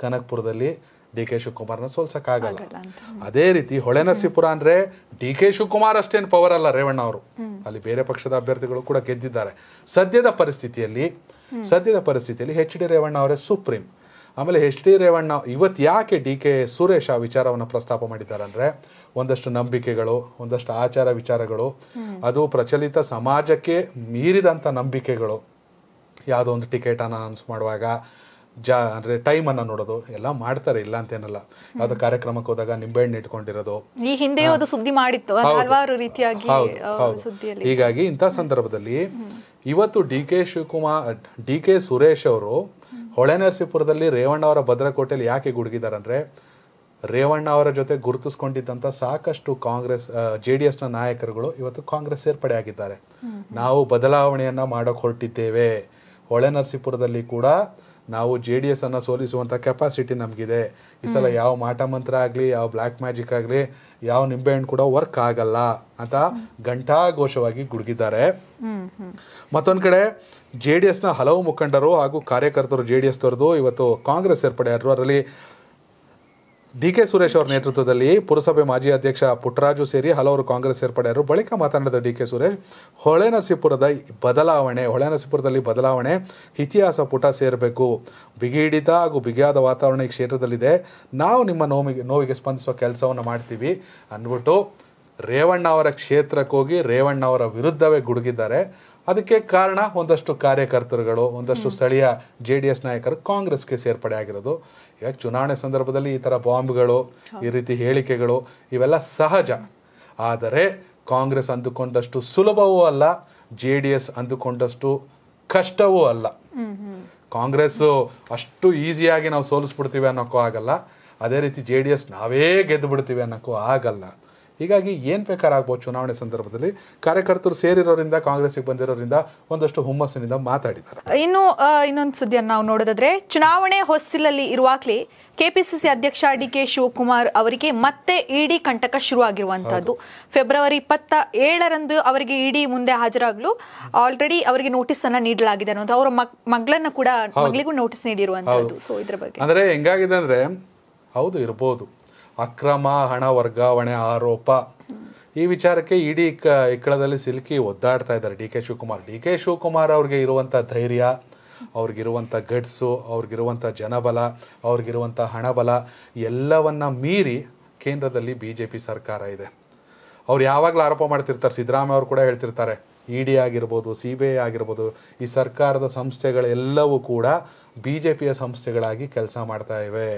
ಕನಕಪುರದಲ್ಲಿ ಡಿ ಕೆ ಶಿವಕುಮಾರ್ನ ಸೋಲ್ಸಕ್ಕಾಗಲ್ಲ ಅದೇ ರೀತಿ ಹೊಳೆ ನರಸೀಪುರ ಅಂದ್ರೆ ಡಿ ಕೆ ಶಿವಕುಮಾರ್ ಅಷ್ಟೇನು ಪವರ್ ಅಲ್ಲ ರೇವಣ್ಣ ಅವರು. ಅಲ್ಲಿ ಬೇರೆ ಪಕ್ಷದ ಅಭ್ಯರ್ಥಿಗಳು ಕೂಡ ಗೆದ್ದಿದ್ದಾರೆ. ಸದ್ಯದ ಪರಿಸ್ಥಿತಿಯಲ್ಲಿ ಸದ್ಯದ ಪರಿಸ್ಥಿತಿಯಲ್ಲಿ ಹೆಚ್ ಡಿ ರೇವಣ್ಣ ಅವರೇ ಸುಪ್ರೀಂ. ಆಮೇಲೆ ಎಚ್ ಡಿ ರೇವಣ್ಣ ಇವತ್ತು ಯಾಕೆ ಡಿ ಕೆ ಸುರೇಶ್ ಆ ವಿಚಾರವನ್ನು ಪ್ರಸ್ತಾಪ ಮಾಡಿದ್ದಾರೆ ಅಂದ್ರೆ ಒಂದಷ್ಟು ನಂಬಿಕೆಗಳು ಒಂದಷ್ಟು ಆಚಾರ ವಿಚಾರಗಳು ಅದು ಪ್ರಚಲಿತ ಸಮಾಜಕ್ಕೆ ಮೀರಿದಂತ ನಂಬಿಕೆಗಳು. ಯಾವುದೋ ಒಂದು ಟಿಕೆಟ್ ಅನೌನ್ಸ್ ಮಾಡುವಾಗ ಜಾ ಅಂದ್ರೆ ಟೈಮ್ ಅನ್ನ ನೋಡೋದು ಎಲ್ಲ ಮಾಡ್ತಾರೆ ಇಲ್ಲ ಅಂತೇನಲ್ಲ. ಯಾವ್ದು ಕಾರ್ಯಕ್ರಮಕ್ಕೆ ಹೋದಾಗ ನಿಂಬೆಹಣ್ಣು ಇಟ್ಕೊಂಡಿರೋದು. ಈ ಹಿಂದೆ ಅದು ಸುದ್ದಿ ಮಾಡಿತ್ತು. ಹಲವಾರು ರೀತಿಯಾಗಿ ಹೀಗಾಗಿ ಇಂಥ ಸಂದರ್ಭದಲ್ಲಿ ಇವತ್ತು D K Shivakumar D K Suresh ಅವರು ಹೊಳೆನರಸೀಪುರದಲ್ಲಿ ರೇವಣ್ಣ ಅವರ ಭದ್ರಕೋಟೆಯಲ್ಲಿ ಯಾಕೆ ಗುಡುಗಿದಾರಂದ್ರೆ ಅಂದ್ರೆ ರೇವಣ್ಣ ಅವರ ಜೊತೆ ಗುರುತಿಸ್ಕೊಂಡಿದ್ದಂತ ಸಾಕಷ್ಟು ಕಾಂಗ್ರೆಸ್ ಜೆ ಡಿ ಎಸ್ನ ನಾಯಕರುಗಳು ಇವತ್ತು ಕಾಂಗ್ರೆಸ್ ಸೇರ್ಪಡೆ ಆಗಿದ್ದಾರೆ. ನಾವು ಬದಲಾವಣೆಯನ್ನ ಮಾಡಕ್ ಹೊರಟಿದ್ದೇವೆ. ಹೊಳೆ ನರಸೀಪುರದಲ್ಲಿ ಕೂಡ ನಾವು ಜೆ ಡಿ ಎಸ್ ಅನ್ನ ಸೋಲಿಸುವಂತ ಕೆಪಾಸಿಟಿ ನಮಗಿದೆ. ಈ ಸಲ ಯಾವ ಮಾಟ ಮಂತ್ರ ಆಗ್ಲಿ ಯಾವ ಬ್ಲ್ಯಾಕ್ ಮ್ಯಾಜಿಕ್ ಆಗಲಿ ಯಾವ ನಿಂಬೆಹಣ್ಣು ಕೂಡ ವರ್ಕ್ ಆಗಲ್ಲ ಅಂತ ಘಂಟಾಘೋಷವಾಗಿ ಗುಡುಗಿದ್ದಾರೆ. ಮತ್ತೊಂದು ಕಡೆ ಜೆ ಡಿ ಎಸ್ನ ಹಲವು ಮುಖಂಡರು ಹಾಗೂ ಕಾರ್ಯಕರ್ತರು ಜೆ ಡಿ ಎಸ್ ತೊರೆದು ಇವತ್ತು ಕಾಂಗ್ರೆಸ್ ಸೇರ್ಪಡೆಯಾದರು ಅದರಲ್ಲಿ ಡಿ ಕೆ ಸುರೇಶ್ ಅವರ ನೇತೃತ್ವದಲ್ಲಿ ಪುರಸಭೆ ಮಾಜಿ ಅಧ್ಯಕ್ಷ ಪುಟ್ಟರಾಜು ಸೇರಿ ಹಲವರು ಕಾಂಗ್ರೆಸ್ ಸೇರ್ಪಡೆಯಾದರು ಬಳಿಕ ಮಾತನಾಡಿದ ಡಿ ಕೆ ಸುರೇಶ್ ಹೊಳೆ ನರಸೀಪುರದ ಬದಲಾವಣೆ ಹೊಳೆ ನರಸೀಪುರದಲ್ಲಿ ಬದಲಾವಣೆ ಇತಿಹಾಸ ಪುಟ ಸೇರಬೇಕು. ಬಿಗಿ ಹಿಡಿತ ಹಾಗೂ ಬಿಗಿಯಾದ ವಾತಾವರಣ ಈ ಕ್ಷೇತ್ರದಲ್ಲಿದೆ. ನಾವು ನಿಮ್ಮ ನೋವಿಗೆ ನೋವಿಗೆ ಸ್ಪಂದಿಸುವ ಕೆಲಸವನ್ನು ಮಾಡ್ತೀವಿ ಅಂದ್ಬಿಟ್ಟು ರೇವಣ್ಣ ಅವರ ಕ್ಷೇತ್ರಕ್ಕೆ ಹೋಗಿ ರೇವಣ್ಣ ಅವರ ವಿರುದ್ಧವೇ ಗುಡುಗಿದ್ದಾರೆ. ಅದಕ್ಕೆ ಕಾರಣ ಒಂದಷ್ಟು ಕಾರ್ಯಕರ್ತರುಗಳು ಒಂದಷ್ಟು ಸ್ಥಳೀಯ ಜೆ ಡಿ ಎಸ್ ನಾಯಕರು ಕಾಂಗ್ರೆಸ್ಗೆ ಸೇರ್ಪಡೆ ಆಗಿರೋದು. ಈಗ ಚುನಾವಣೆ ಸಂದರ್ಭದಲ್ಲಿ ಈ ಥರ ಬಾಂಬ್ಗಳು, ಈ ರೀತಿ ಹೇಳಿಕೆಗಳು ಇವೆಲ್ಲ ಸಹಜ. ಆದರೆ ಕಾಂಗ್ರೆಸ್ ಅಂದುಕೊಂಡಷ್ಟು ಸುಲಭವೂ ಅಲ್ಲ, ಜೆ ಡಿ ಎಸ್ ಅಂದುಕೊಂಡಷ್ಟು ಕಷ್ಟವೂ ಅಲ್ಲ. ಕಾಂಗ್ರೆಸ್ ಅಷ್ಟು ಈಸಿಯಾಗಿ ನಾವು ಸೋಲಿಸ್ಬಿಡ್ತೀವಿ ಅನ್ನೋಕ್ಕೂ ಆಗಲ್ಲ. ಅದೇ ರೀತಿ ಜೆ ಡಿ ಎಸ್ ನಾವೇ ಗೆದ್ದು ಬಿಡ್ತೀವಿ ಅನ್ನೋಕ್ಕೂ ಆಗಲ್ಲ. ಹೀಗಾಗಿ ಏನ್ ಬೇಕಾರಾಗ್ಬೋದು ಚುನಾವಣೆ ಸಂದರ್ಭದಲ್ಲಿ ಕಾರ್ಯಕರ್ತರು ಸೇರಿರೋರಿಂದ ಕಾಂಗ್ರೆಸ್ಗೆ ಬಂದಿರೋರಿಂದ ಒಂದಷ್ಟು ಹುಮ್ಮಸ್ಸಿನಿಂದ ಮಾತಾಡಿದ್ದಾರೆ. ಇನ್ನು ಇನ್ನೊಂದು ಸುದ್ದಿಯನ್ನು ನಾವು ನೋಡೋದಾದ್ರೆ ಚುನಾವಣೆ ಹೊಸ್ತಿಲಲ್ಲಿ ಇರುವಾಗಲೇ ಕೆಪಿಸಿಸಿ ಅಧ್ಯಕ್ಷ ಡಿ ಕೆ ಶಿವಕುಮಾರ್ ಅವರಿಗೆ ಮತ್ತೆ ಇಡಿ ಕಂಟಕ ಶುರುವಾಗಿರುವಂತಹದ್ದು. ಫೆಬ್ರವರಿ ಇಪ್ಪತ್ತ ಏಳರಂದು ಅವರಿಗೆ ಇಡಿ ಮುಂದೆ ಹಾಜರಾಗಲು. ಆಲ್ರೆಡಿ ಅವರಿಗೆ ನೋಟಿಸ್ ಅನ್ನ ನೀಡಲಾಗಿದೆ ಅನ್ನೋದು. ಅವರ ಮಗ್- ಮಗಳನ್ನ ಕೂಡ ಮಗಳಿಗೂ ನೋಟಿಸ್ ನೀಡಿರುವಂತಹದ್ದು. ಸೊ ಇದ್ರ ಬಗ್ಗೆ. ಅಂದ್ರೆ ಹೆಂಗಾಗಿದೆ ಅಂದ್ರೆ ಹೌದು ಇರ್ಬೋದು. ಅಕ್ರಮ ಹಣ ವರ್ಗಾವಣೆ ಆರೋಪ. ಈ ವಿಚಾರಕ್ಕೆ ಇಡೀ ಕ, ಇಕ್ಕಳದಲ್ಲಿ ಸಿಲುಕಿ ಒದ್ದಾಡ್ತಾ ಇದ್ದಾರೆ D K Shivakumar. D K Shivakumar ಅವ್ರಿಗೆ ಇರುವಂಥ ಧೈರ್ಯ ಅವ್ರಿಗಿರುವಂಥ ಗಟ್ಸು ಅವ್ರಿಗಿರುವಂಥ ಜನಬಲ ಅವ್ರಿಗಿರುವಂಥ ಹಣಬಲ ಎಲ್ಲವನ್ನ ಮೀರಿ ಕೇಂದ್ರದಲ್ಲಿ ಬಿ ಜೆ ಪಿ ಸರ್ಕಾರ ಇದೆ. ಅವ್ರು ಯಾವಾಗಲೂ ಆರೋಪ ಮಾಡ್ತಿರ್ತಾರೆ, ಸಿದ್ದರಾಮಯ್ಯ ಅವರು ಕೂಡ ಹೇಳ್ತಿರ್ತಾರೆ, ಇ ಡಿ ಆಗಿರ್ಬೋದು, ಸಿ ಬಿ ಐ ಆಗಿರ್ಬೋದು, ಈ ಸರ್ಕಾರದ ಸಂಸ್ಥೆಗಳೆಲ್ಲವೂ ಕೂಡ ಬಿ ಜೆ ಪಿಯ ಸಂಸ್ಥೆಗಳಾಗಿ ಕೆಲಸ ಮಾಡ್ತಾ ಇವೆ.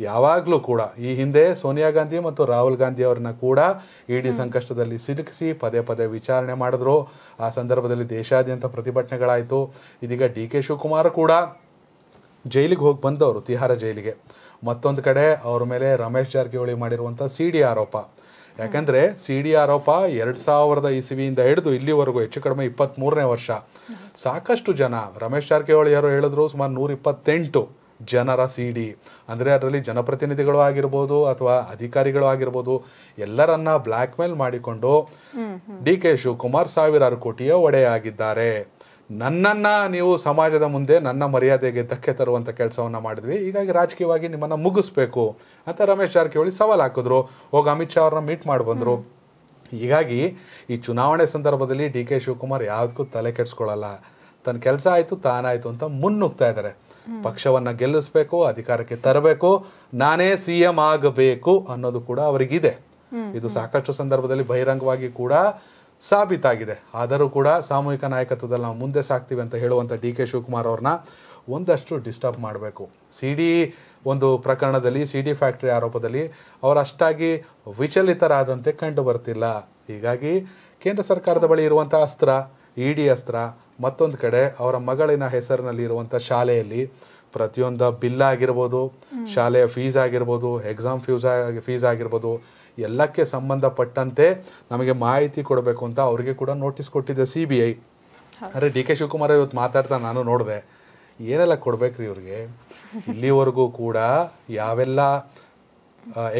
ಯಾವಾಗಲೂ ಕೂಡ ಈ ಹಿಂದೆ ಸೋನಿಯಾ ಗಾಂಧಿ ಮತ್ತು ರಾಹುಲ್ ಗಾಂಧಿ ಅವ್ರನ್ನ ಕೂಡ ಇಡಿ ಸಂಕಷ್ಟದಲ್ಲಿ ಸಿಲುಕಿಸಿ ಪದೇ ಪದೇ ವಿಚಾರಣೆ ಮಾಡಿದ್ರು. ಆ ಸಂದರ್ಭದಲ್ಲಿ ದೇಶಾದ್ಯಂತ ಪ್ರತಿಭಟನೆಗಳಾಯಿತು. ಇದೀಗ ಡಿ ಕೆ ಶಿವಕುಮಾರ್ ಕೂಡ ಜೈಲಿಗೆ ಹೋಗಿ ಬಂದವರು ತಿಹಾರ ಜೈಲಿಗೆ. ಮತ್ತೊಂದು ಕಡೆ ಅವ್ರ ಮೇಲೆ ರಮೇಶ್ ಜಾರಕಿಹೊಳಿ ಮಾಡಿರುವಂಥ ಸಿ ಡಿ ಆರೋಪ. ಯಾಕಂದ್ರೆ ಸಿ ಡಿ ಆರೋಪ ಎರಡು ಸಾವಿರದ ಇಸವಿಯಿಂದ ಹಿಡಿದು ಇಲ್ಲಿವರೆಗೂ ಹೆಚ್ಚು ಕಡಿಮೆ ಇಪ್ಪತ್ತ್ ಮೂರನೇ ವರ್ಷ ಸಾಕಷ್ಟು ಜನ ರಮೇಶ್ ಜಾರಕಿಹೊಳಿ ಯಾರು ಹೇಳಿದ್ರು ಸುಮಾರು ನೂರ ಇಪ್ಪತ್ತೆಂಟು ಜನರ ಸಿ ಡಿ ಅಂದರೆ ಅದರಲ್ಲಿ ಜನಪ್ರತಿನಿಧಿಗಳು ಆಗಿರ್ಬೋದು ಅಥವಾ ಅಧಿಕಾರಿಗಳು ಆಗಿರ್ಬೋದು ಎಲ್ಲರನ್ನ ಬ್ಲ್ಯಾಕ್ ಮೇಲ್ ಮಾಡಿಕೊಂಡು ಡಿ ಕೆ ಶಿವಕುಮಾರ್ ಸಾವಿರಾರು ಕೋಟಿಯ ಒಡೆಯಾಗಿದ್ದಾರೆ. ನನ್ನನ್ನ ನೀವು ಸಮಾಜದ ಮುಂದೆ ನನ್ನ ಮರ್ಯಾದೆಗೆ ಧಕ್ಕೆ ತರುವಂತ ಕೆಲಸವನ್ನ ಮಾಡಿದ್ವಿ. ಹೀಗಾಗಿ ರಾಜಕೀಯವಾಗಿ ನಿಮ್ಮನ್ನ ಮುಗಿಸ್ಬೇಕು ಅಂತ ರಮೇಶ್ ಜಾರಕಿಹೊಳಿ ಸವಾಲು ಹಾಕಿದ್ರು. ಹೋಗಿ ಅಮಿತ್ ಶಾ ಅವ್ರನ್ನ ಮೀಟ್ ಮಾಡಿ ಬಂದ್ರು. ಹೀಗಾಗಿ ಈ ಚುನಾವಣೆ ಸಂದರ್ಭದಲ್ಲಿ ಡಿ ಕೆ ಶಿವಕುಮಾರ್ ಯಾವುದಕ್ಕೂ ತಲೆ ಕೆಡಿಸ್ಕೊಳ್ಳಲ್ಲ ತನ್ನ ಕೆಲಸ ಆಯ್ತು, ತಾನಾಯ್ತು ಅಂತ ಮುನ್ನುಗ್ತಾ ಇದ್ದಾರೆ. ಪಕ್ಷವನ್ನ ಗೆಲ್ಲಿಸ್ಬೇಕು ಅಧಿಕಾರಕ್ಕೆ ತರಬೇಕು ನಾನೇ ಸಿ ಎಂ ಆಗಬೇಕು ಅನ್ನೋದು ಕೂಡ ಅವರಿಗಿದೆ. ಇದು ಸಾಕಷ್ಟು ಸಂದರ್ಭದಲ್ಲಿ ಬಹಿರಂಗವಾಗಿ ಕೂಡ ಸಾಬೀತಾಗಿದೆ. ಆದರೂ ಕೂಡ ಸಾಮೂಹಿಕ ನಾಯಕತ್ವದಲ್ಲಿ ನಾವು ಮುಂದೆ ಸಾಕ್ತೀವಿ ಅಂತ ಹೇಳುವಂಥ ಡಿ ಕೆ ಶಿವಕುಮಾರ್ ಅವ್ರನ್ನ ಒಂದಷ್ಟು ಡಿಸ್ಟರ್ಬ್ ಮಾಡಬೇಕು. ಸಿ ಡಿ ಒಂದು ಪ್ರಕರಣದಲ್ಲಿ ಸಿ ಡಿ ಫ್ಯಾಕ್ಟರಿ ಆರೋಪದಲ್ಲಿ ಅವರು ಅಷ್ಟಾಗಿ ವಿಚಲಿತರಾದಂತೆ ಕಂಡು ಬರ್ತಿಲ್ಲ. ಹೀಗಾಗಿ ಕೇಂದ್ರ ಸರ್ಕಾರದ ಬಳಿ ಇರುವಂಥ ಅಸ್ತ್ರ ಇ ಡಿ ಅಸ್ತ್ರ ಮತ್ತೊಂದು ಕಡೆ ಅವರ ಮಗಳಿನ ಹೆಸರಿನಲ್ಲಿ ಇರುವಂಥ ಶಾಲೆಯಲ್ಲಿ ಪ್ರತಿಯೊಂದು ಬಿಲ್ ಆಗಿರ್ಬೋದು ಶಾಲೆಯ ಫೀಸ್ ಆಗಿರ್ಬೋದು ಎಕ್ಸಾಮ್ ಫೀಸ್ ಫೀಸ್ ಆಗಿರ್ಬೋದು ಎಲ್ಲಕ್ಕೆ ಸಂಬಂಧಪಟ್ಟಂತೆ ನಮಗೆ ಮಾಹಿತಿ ಕೊಡಬೇಕು ಅಂತ ಅವರಿಗೆ ಕೂಡ ನೋಟಿಸ್ ಕೊಟ್ಟಿದೆ ಸಿ ಬಿ ಐ ಅಂದರೆ ಡಿ ಕೆ ಶಿವಕುಮಾರ್ ಇವತ್ತು ಮಾತಾಡ್ತಾ ನಾನು ನೋಡಿದೆ ಏನೆಲ್ಲ ಕೊಡ್ಬೇಕ್ರಿ ಇವ್ರಿಗೆ? ಇಲ್ಲಿವರೆಗೂ ಕೂಡ ಯಾವೆಲ್ಲ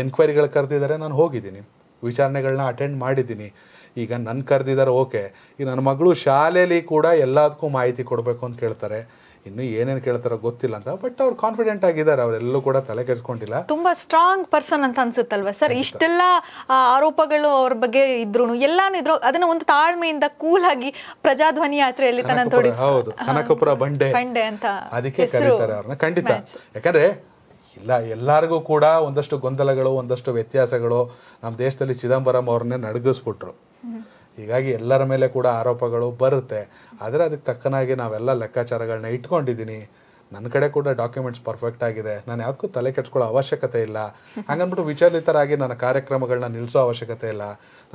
ಎನ್ಕ್ವೈರಿಗಳು ಕರೆದಿದ್ದಾರೆ ನಾನು ಹೋಗಿದ್ದೀನಿ. ವಿಚಾರಣೆಗಳನ್ನ ಅಟೆಂಡ್ ಮಾಡಿದ್ದೀನಿ. ಈಗ ನನ್ನ ಕರೆದಿದ್ದಾರೆ ಓಕೆ. ಈಗ ನನ್ನ ಮಗಳು ಶಾಲೆಯಲ್ಲಿ ಕೂಡ ಎಲ್ಲದಕ್ಕೂ ಮಾಹಿತಿ ಕೊಡಬೇಕು ಅಂತ ಕೇಳ್ತಾರೆ. ಇನ್ನು ಏನೇನು ಕೇಳ್ತಾರೋ ಗೊತ್ತಿಲ್ಲ ಅಂತ ಬಟ್ ಅವ್ರು ಕಾನ್ಫಿಡೆಂಟ್ ಆಗಿದ್ದಾರೆ ಅವರೆಲ್ಲೂ ಕೂಡ ತಲೆ ಕೆಡಿಸ್ಕೊಂಡಿಲ್ಲ. ತುಂಬಾ ಸ್ಟ್ರಾಂಗ್ ಪರ್ಸನ್ ಅಂತ ಅನ್ಸುತ್ತಲ್ವಾ ಸರ್ ಇಷ್ಟೆಲ್ಲ ಆರೋಪಗಳು ಅವ್ರ ಬಗ್ಗೆ ಇದ್ರು ಎಲ್ಲಾನು ಇದ್ರು ಅದನ್ನ ಒಂದು ತಾಳ್ಮೆಯಿಂದ ಕೂಲ್ ಆಗಿ ಪ್ರಜಾಧ್ವನಿ ಯಾತ್ರೆಯಲ್ಲಿ ತನ್ನ ಹೌದು. ಕನಕಪುರ ಬಂಡೆ. ಬಂಡೆ ಅಂತ ಅದಕ್ಕೆ ಕರೀತಾರೆ ಅವ್ರನ್ನ. ಖಂಡಿತ. ಯಾಕಂದ್ರೆ ಇಲ್ಲ ಎಲ್ಲರಿಗೂ ಕೂಡ ಒಂದಷ್ಟು ಗೊಂದಲಗಳು ಒಂದಷ್ಟು ವ್ಯತ್ಯಾಸಗಳು ನಮ್ಮ ದೇಶದಲ್ಲಿ ಚಿದಂಬರಂ ಅವ್ರನ್ನೇ ನಡಗಿಸ್ಬಿಟ್ರು. ಹೀಗಾಗಿ ಎಲ್ಲರ ಮೇಲೆ ಕೂಡ ಆರೋಪಗಳು ಬರುತ್ತೆ. ಆದರೆ ಅದಕ್ಕೆ ತಕ್ಕನಾಗಿ ನಾವೆಲ್ಲ ಲೆಕ್ಕಾಚಾರಗಳನ್ನ ಇಟ್ಕೊಂಡಿದ್ದೀನಿ ನನ್ನ ಕಡೆ ಕೂಡ ಡಾಕ್ಯುಮೆಂಟ್ಸ್ ಪರ್ಫೆಕ್ಟ್ ಆಗಿದೆ. ನಾನು ಯಾವ್ದಕ್ಕೂ ತಲೆ ಕೆಡ್ಸ್ಕೊಳ್ಳೋ ಅವಶ್ಯಕತೆ ಇಲ್ಲ. ಹಂಗನ್ಬಿಟ್ಟು ವಿಚಲಿತರಾಗಿ ನನ್ನ ಕಾರ್ಯಕ್ರಮಗಳನ್ನ ನಿಲ್ಲಿಸೋ ಅವಶ್ಯಕತೆ ಇಲ್ಲ.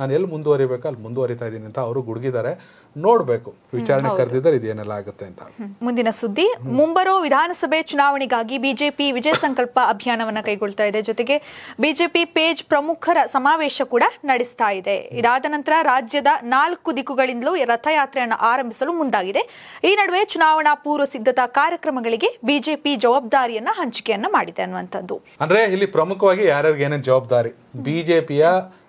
ನಾನು ಎಲ್ಲಿ ಮುಂದುವರಿಬೇಕು ಅಲ್ಲಿ ಮುಂದುವರಿತಾ ಇದ್ದೀನಿ ಅಂತ ಅವರು ಗುಡುಗಿದ್ದಾರೆ. ನೋಡಬೇಕು ವಿಚಾರಣೆ ಕರೆದಿದ್ದಾರೆ ಇದೇನೆಲ್ಲ ಆಗುತ್ತೆ ಅಂತ. ಮುಂದಿನ ಸುದ್ದಿ ಮುಂಬರೋ ವಿಧಾನಸಭೆ ಚುನಾವಣೆಗಾಗಿ ಬಿಜೆಪಿ ವಿಜಯ ಸಂಕಲ್ಪ ಅಭಿಯಾನವನ್ನ ಕೈಗೊಳ್ತಾ ಇದೆ. ಜೊತೆಗೆ ಬಿಜೆಪಿ ಪೇಜ್ ಪ್ರಮುಖರ ಸಮಾವೇಶ ಕೂಡ ನಡೆಸ್ತಾ ಇದೆ. ಇದಾದ ನಂತರ ರಾಜ್ಯದ ನಾಲ್ಕು ದಿಕ್ಕುಗಳಿಂದಲೂ ರಥಯಾತ್ರೆಯನ್ನು ಆರಂಭಿಸಲು ಮುಂದಾಗಿದೆ. ಈ ನಡುವೆ ಚುನಾವಣಾ ಪೂರ್ವ ಸಿದ್ಧತಾ ಕಾರ್ಯಕ್ರಮಗಳಿಗೆ ಬಿಜೆಪಿ ಜವಾಬ್ದಾರಿಯನ್ನ ಹಂಚಿಕೆಯನ್ನ ಮಾಡಿದೆ ಅನ್ನುವಂಥದ್ದು. ಅಂದ್ರೆ ಇಲ್ಲಿ ಪ್ರಮುಖವಾಗಿ ಯಾರ್ಯಾರಿಗೆ ಏನೇನು ಜವಾಬ್ದಾರಿ? ಬಿಜೆಪಿಯ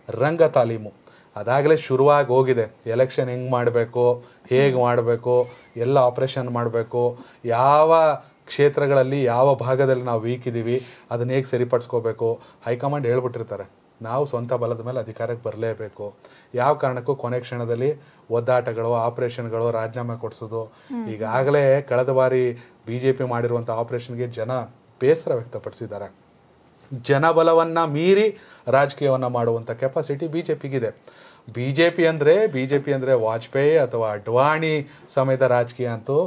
ರಂಗ ತಾಲೀಮು. ಅದಾಗಲೇ ಶುರುವಾಗಿ ಹೋಗಿದೆ. ಎಲೆಕ್ಷನ್ ಹೆಂಗ್ ಮಾಡಬೇಕು ಹೇಗೆ ಮಾಡಬೇಕು ಎಲ್ಲ ಆಪರೇಷನ್ ಮಾಡಬೇಕು ಯಾವ ಕ್ಷೇತ್ರಗಳಲ್ಲಿ ಯಾವ ಭಾಗದಲ್ಲಿ ನಾವು ವೀಕ್ ಇದ್ದೀವಿ ಅದನ್ನ ಹೇಗೆ ಸರಿಪಡಿಸ್ಕೋಬೇಕು ಹೈಕಮಾಂಡ್ ಹೇಳ್ಬಿಟ್ಟಿರ್ತಾರೆ. ನಾವು ಸ್ವಂತ ಬಲದ ಮೇಲೆ ಅಧಿಕಾರಕ್ಕೆ ಬರಲೇಬೇಕು. ಯಾವ ಕಾರಣಕ್ಕೂ ಕೊನೆ ಕ್ಷಣದಲ್ಲಿ ಒದ್ದಾಟಗಳು ಆಪರೇಷನ್ಗಳು ರಾಜೀನಾಮೆ ಕೊಡಿಸೋದು. ಈಗಾಗಲೇ ಕಳೆದ ಬಾರಿ ಬಿ ಜೆ ಪಿ ಮಾಡಿರುವಂಥ ಆಪರೇಷನ್ಗೆ ಜನ ಬೇಸರ ವ್ಯಕ್ತಪಡಿಸಿದ್ದಾರೆ. ಜನಬಲವನ್ನ ಮೀರಿ ರಾಜಕೀಯವನ್ನು ಮಾಡುವಂಥ ಕೆಪಾಸಿಟಿ ಬಿ ಜೆ ಪಿಗಿದೆ ಬಿ ಜೆ ಪಿ ಅಂದರೆ ಬಿ ಜೆ ಪಿ ಅಂದರೆ ವಾಜಪೇಯಿ ಅಥವಾ ಅಡ್ವಾಣಿ ಸಮಯದ ರಾಜಕೀಯ ಅಂತೂ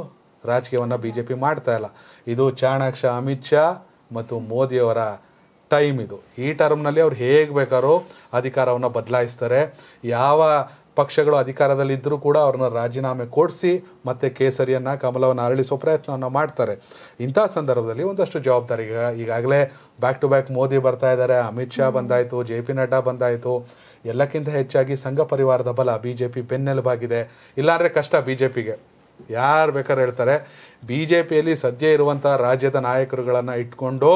ರಾಜಕೀಯವನ್ನು ಬಿ ಜೆ ಪಿ ಮಾಡ್ತಾ ಇಲ್ಲ. ಇದು ಚಾಣಾಕ್ಷ ಅಮಿತ್ ಶಾ ಮತ್ತು ಮೋದಿಯವರ ಟೈಮ್ ಇದು. ಈ ಟರ್ಮ್ನಲ್ಲಿ ಅವ್ರು ಹೇಗೆ ಬೇಕಾದ್ರೂ ಅಧಿಕಾರವನ್ನು ಬದಲಾಯಿಸ್ತಾರೆ. ಯಾವ ಪಕ್ಷಗಳು ಅಧಿಕಾರದಲ್ಲಿದ್ದರೂ ಕೂಡ ಅವ್ರನ್ನ ರಾಜೀನಾಮೆ ಕೊಡಿಸಿ ಮತ್ತೆ ಕೇಸರಿಯನ್ನು, ಕಮಲವನ್ನು ಅರಳಿಸೋ ಪ್ರಯತ್ನವನ್ನು ಮಾಡ್ತಾರೆ. ಇಂಥ ಸಂದರ್ಭದಲ್ಲಿ ಒಂದಷ್ಟು ಜವಾಬ್ದಾರಿ ಈಗ ಈಗಾಗಲೇ ಬ್ಯಾಕ್ ಟು ಬ್ಯಾಕ್ ಮೋದಿ ಬರ್ತಾ ಇದ್ದಾರೆ, ಅಮಿತ್ ಶಾ ಬಂದಾಯಿತು, ಜೆ ಪಿ ನಡ್ಡಾ ಬಂದಾಯಿತು. ಎಲ್ಲಕ್ಕಿಂತ ಹೆಚ್ಚಾಗಿ ಸಂಘ ಪರಿವಾರದ ಬಲ ಬಿ ಜೆ ಪಿ ಬೆನ್ನೆಲುಬಾಗಿದೆ. ಇಲ್ಲಾಂದರೆ ಕಷ್ಟ ಬಿ ಜೆ ಪಿಗೆ ಯಾರು ಬೇಕಾದ್ರೆ ಹೇಳ್ತಾರೆ ಬಿ ಜೆ ಪಿಯಲ್ಲಿ ಸದ್ಯ ಇರುವಂಥ ರಾಜ್ಯದ ನಾಯಕರುಗಳನ್ನು ಇಟ್ಕೊಂಡು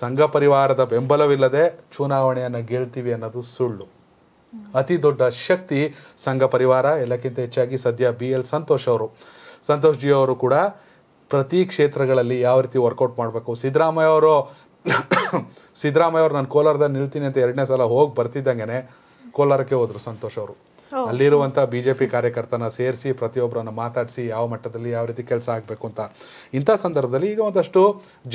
ಸಂಘ ಪರಿವಾರದ ಬೆಂಬಲವಿಲ್ಲದೆ ಚುನಾವಣೆಯನ್ನು ಗೆಲ್ತೀವಿ ಅನ್ನೋದು ಸುಳ್ಳು. ಅತಿ ದೊಡ್ಡ ಶಕ್ತಿ ಸಂಘ ಪರಿವಾರ. ಎಲ್ಲಕ್ಕಿಂತ ಹೆಚ್ಚಾಗಿ ಸದ್ಯ ಬಿ ಎಲ್ ಸಂತೋಷ್ ಅವರು. ಸಂತೋಷ್ ಜಿ ಅವರು ಕೂಡ ಪ್ರತಿ ಕ್ಷೇತ್ರಗಳಲ್ಲಿ ಯಾವ ರೀತಿ ವರ್ಕೌಟ್ ಮಾಡಬೇಕು. ಸಿದ್ದರಾಮಯ್ಯ ಅವರು ಸಿದ್ದರಾಮಯ್ಯ ಅವರು ನಾನು ಕೋಲಾರದಲ್ಲಿ ನಿಲ್ತೀನಿ ಅಂತ ಎರಡನೇ ಸಲ ಹೋಗಿ ಬರ್ತಿದ್ದಂಗೆನೆ ಕೋಲಾರಕ್ಕೆ ಹೋದರು ಸಂತೋಷ್ ಅವರು. ಜೆ ಪಿ ಕಾರ್ಯಕರ್ತನ ಸೇರಿಸಿ ಪ್ರತಿಯೊಬ್ಬರನ್ನು ಮಾತಾಡಿಸಿ ಯಾವ ಮಟ್ಟದಲ್ಲಿ ಯಾವ ರೀತಿ ಕೆಲಸ ಆಗಬೇಕು ಅಂತ. ಇಂಥ ಸಂದರ್ಭದಲ್ಲಿ ಈಗ ಒಂದಷ್ಟು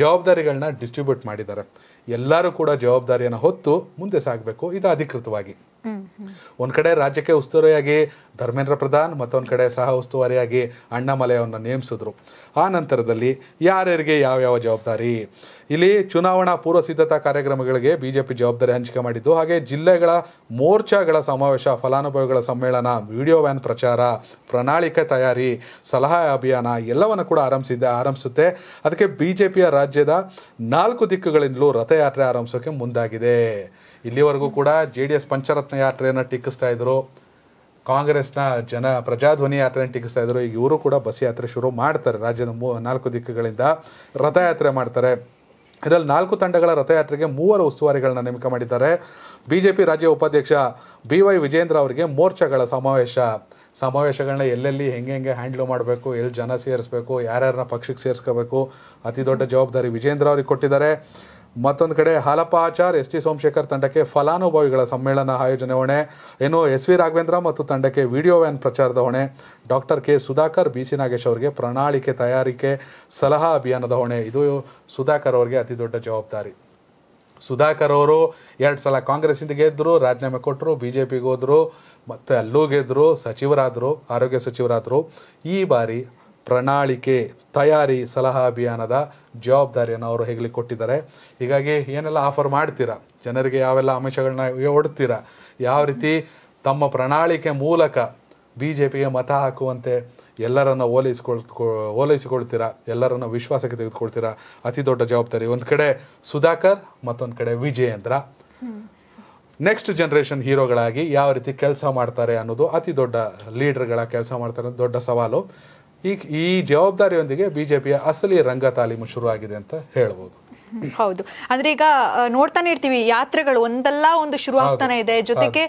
ಜವಾಬ್ದಾರಿಗಳನ್ನ ಡಿಸ್ಟ್ರಿಬ್ಯೂಟ್ ಮಾಡಿದ್ದಾರೆ. ಎಲ್ಲರೂ ಕೂಡ ಜವಾಬ್ದಾರಿಯನ್ನು ಹೊತ್ತು ಮುಂದೆ ಸಾಗಬೇಕು. ಇದು ಅಧಿಕೃತವಾಗಿ. ಒಂದ್ ಕಡೆ ರಾಜ್ಯಕ್ಕೆ ಉಸ್ತುವಾರಿಯಾಗಿ ಧರ್ಮೇಂದ್ರ ಪ್ರಧಾನ್, ಮತ್ತೊಂದ್ ಕಡೆ ಸಹ ಉಸ್ತುವಾರಿಯಾಗಿ ಅಣ್ಣಾಮಲೆಯವನ್ನ ನೇಮಿಸಿದ್ರು. ಆ ನಂತರದಲ್ಲಿ ಯಾರ್ಯಾರಿಗೆ ಯಾವ ಯಾವ ಜವಾಬ್ದಾರಿ? ಇಲ್ಲಿ ಚುನಾವಣಾ ಪೂರ್ವ ಸಿದ್ಧತಾ ಕಾರ್ಯಕ್ರಮಗಳಿಗೆ ಬಿಜೆಪಿ ಜವಾಬ್ದಾರಿ ಹಂಚಿಕೆ ಮಾಡಿದ್ದು, ಹಾಗೆ ಜಿಲ್ಲೆಗಳ ಮೋರ್ಚಾಗಳ ಸಮಾವೇಶ, ಫಲಾನುಭವಿಗಳ ಸಮ್ಮೇಳನ, ವಿಡಿಯೋ ವ್ಯಾನ್ ಪ್ರಚಾರ, ಪ್ರಣಾಳಿಕೆ ತಯಾರಿ, ಸಲಹಾ ಅಭಿಯಾನ ಎಲ್ಲವನ್ನು ಕೂಡ ಆರಂಭಿಸಿದ್ದೆ ಆರಂಭಿಸುತ್ತೆ. ಅದಕ್ಕೆ ಬಿಜೆಪಿಯ ರಾಜ್ಯದ ನಾಲ್ಕು ದಿಕ್ಕುಗಳಿಂದಲೂ ರಥಯಾತ್ರೆ ಆರಂಭಿಸೋಕೆ ಮುಂದಾಗಿದೆ. ಇಲ್ಲಿವರೆಗೂ ಕೂಡ ಜೆ ಡಿ ಎಸ್ ಪಂಚರತ್ನ ಯಾತ್ರೆಯನ್ನು ಟೀಕಿಸ್ತಾ ಇದ್ರು. ಕಾಂಗ್ರೆಸ್ನ ಜನ ಪ್ರಜಾಧ್ವನಿ ಯಾತ್ರೆಯನ್ನು ಟೀಕಿಸ್ತಾ ಇದ್ರು. ಈಗ ಇವರು ಕೂಡ ಬಸ್ ಯಾತ್ರೆ ಶುರು ಮಾಡ್ತಾರೆ. ರಾಜ್ಯದ ಮೂ, ನಾಲ್ಕು ದಿಕ್ಕುಗಳಿಂದ ರಥಯಾತ್ರೆ ಮಾಡ್ತಾರೆ. ಇದರಲ್ಲಿ ನಾಲ್ಕು ತಂಡಗಳ ರಥಯಾತ್ರೆಗೆ ಮೂವರು ಉಸ್ತುವಾರಿಗಳನ್ನ ನೇಮಕ ಮಾಡಿದ್ದಾರೆ. ಬಿಜೆಪಿ ರಾಜ್ಯ ಉಪಾಧ್ಯಕ್ಷ ಬಿ ವೈ ವಿಜೇಂದ್ರ ಅವರಿಗೆ ಮೋರ್ಚಾಗಳ ಸಮಾವೇಶ. ಸಮಾವೇಶಗಳನ್ನ ಎಲ್ಲೆಲ್ಲಿ, ಹೆಂಗೆ ಹೆಂಗೆ ಹ್ಯಾಂಡಲ್ ಮಾಡಬೇಕು, ಎಲ್ಲಿ ಜನ ಸೇರಿಸ್ಬೇಕು, ಯಾರ್ಯಾರನ್ನ ಪಕ್ಷಕ್ಕೆ ಸೇರಿಸ್ಕೋಬೇಕು, ಅತಿ ದೊಡ್ಡ ಜವಾಬ್ದಾರಿ ವಿಜೇಂದ್ರ ಅವ್ರಿಗೆ ಕೊಟ್ಟಿದ್ದಾರೆ. ಮತ್ತೊಂದು ಕಡೆ ಹಾಲಪ್ಪ ಆಚಾರ್ ಎಸ್ ಟಿ ಸೋಮಶೇಖರ್ ತಂಡಕ್ಕೆ ಫಲಾನುಭವಿಗಳ ಸಮ್ಮೇಳನ ಆಯೋಜನೆ ಹೊಣೆ. ಇನ್ನು ಎಸ್ ವಿ ರಾಘವೇಂದ್ರ ಮತ್ತು ತಂಡಕ್ಕೆ ವಿಡಿಯೋ ವ್ಯಾನ್ ಪ್ರಚಾರದ ಹೊಣೆ. Doctor K Sudhakar, B C Nagesh ಅವರಿಗೆ ಪ್ರಣಾಳಿಕೆ, ತಯಾರಿಕೆ, ಸಲಹಾ ಅಭಿಯಾನದ ಹೊಣೆ. ಇದು ಸುಧಾಕರ್ ಅವರಿಗೆ ಅತಿ ದೊಡ್ಡ ಜವಾಬ್ದಾರಿ. ಸುಧಾಕರ್ ಅವರು ಎರಡು ಸಲ ಕಾಂಗ್ರೆಸ್ಸಿಂದ ಗೆದ್ದರು ರಾಜೀನಾಮೆ ಕೊಟ್ಟರು ಬಿ ಜೆ ಪಿಗೆ ಹೋದರು, ಮತ್ತು ಅಲ್ಲೂ ಗೆದ್ದರು ಸಚಿವರಾದರು, ಆರೋಗ್ಯ ಸಚಿವರಾದರು. ಈ ಬಾರಿ ಪ್ರಣಾಳಿಕೆ, ತಯಾರಿ ಸಲಹಾ ಅಭಿಯಾನದ ಜವಾಬ್ದಾರಿಯನ್ನು ಅವರು ಹೆಗಲಿ ಕೊಟ್ಟಿದ್ದಾರೆ. ಹೀಗಾಗಿ ಏನೆಲ್ಲ ಆಫರ್ ಮಾಡ್ತೀರಾ? ಜನರಿಗೆ ಯಾವೆಲ್ಲ ಅಂಶಗಳನ್ನ ಒಡ್ತೀರಾ? ಯಾವ ರೀತಿ ತಮ್ಮ ಪ್ರಣಾಳಿಕೆ ಮೂಲಕ ಬಿ ಜೆ ಪಿಗೆ ಮತ ಹಾಕುವಂತೆ ಎಲ್ಲರನ್ನ ಓಲೈಸ್ಕೊಳ್ ಓಲೈಸಿಕೊಳ್ತೀರಾ? ಎಲ್ಲರನ್ನ ವಿಶ್ವಾಸಕ್ಕೆ ತೆಗೆದುಕೊಳ್ತೀರಾ? ಅತಿ ದೊಡ್ಡ ಜವಾಬ್ದಾರಿ. ಒಂದು ಕಡೆ ಸುಧಾಕರ್, ಮತ್ತೊಂದು ಕಡೆ ವಿಜಯೇಂದ್ರ. ನೆಕ್ಸ್ಟ್ ಜನರೇಷನ್ ಹೀರೋಗಳಾಗಿ ಯಾವ ರೀತಿ ಕೆಲಸ ಮಾಡ್ತಾರೆ ಅನ್ನೋದು ಅತಿ ದೊಡ್ಡ ಲೀಡರ್ಗಳ ಕೆಲಸ ಮಾಡ್ತಾರೆ ದೊಡ್ಡ ಸವಾಲು. ಈ ಈ ಜವಾಬ್ದಾರಿಯೊಂದಿಗೆ ಬಿಜೆಪಿಯ ಅಸಲಿ ರಂಗ ತಾಲೀಮು ಶುರುವಾಗಿದೆ ಅಂತ ಹೇಳ್ಬೋದು. ಹೌದು. ಅಂದ್ರೆ ಈಗ ನೋಡ್ತಾನೆ ಇರ್ತೀವಿ ಯಾತ್ರೆಗಳು ಒಂದಲ್ಲ ಒಂದು ಶುರು ಆಗ್ತಾನೆ ಇದೆ. ಜೊತೆಗೆ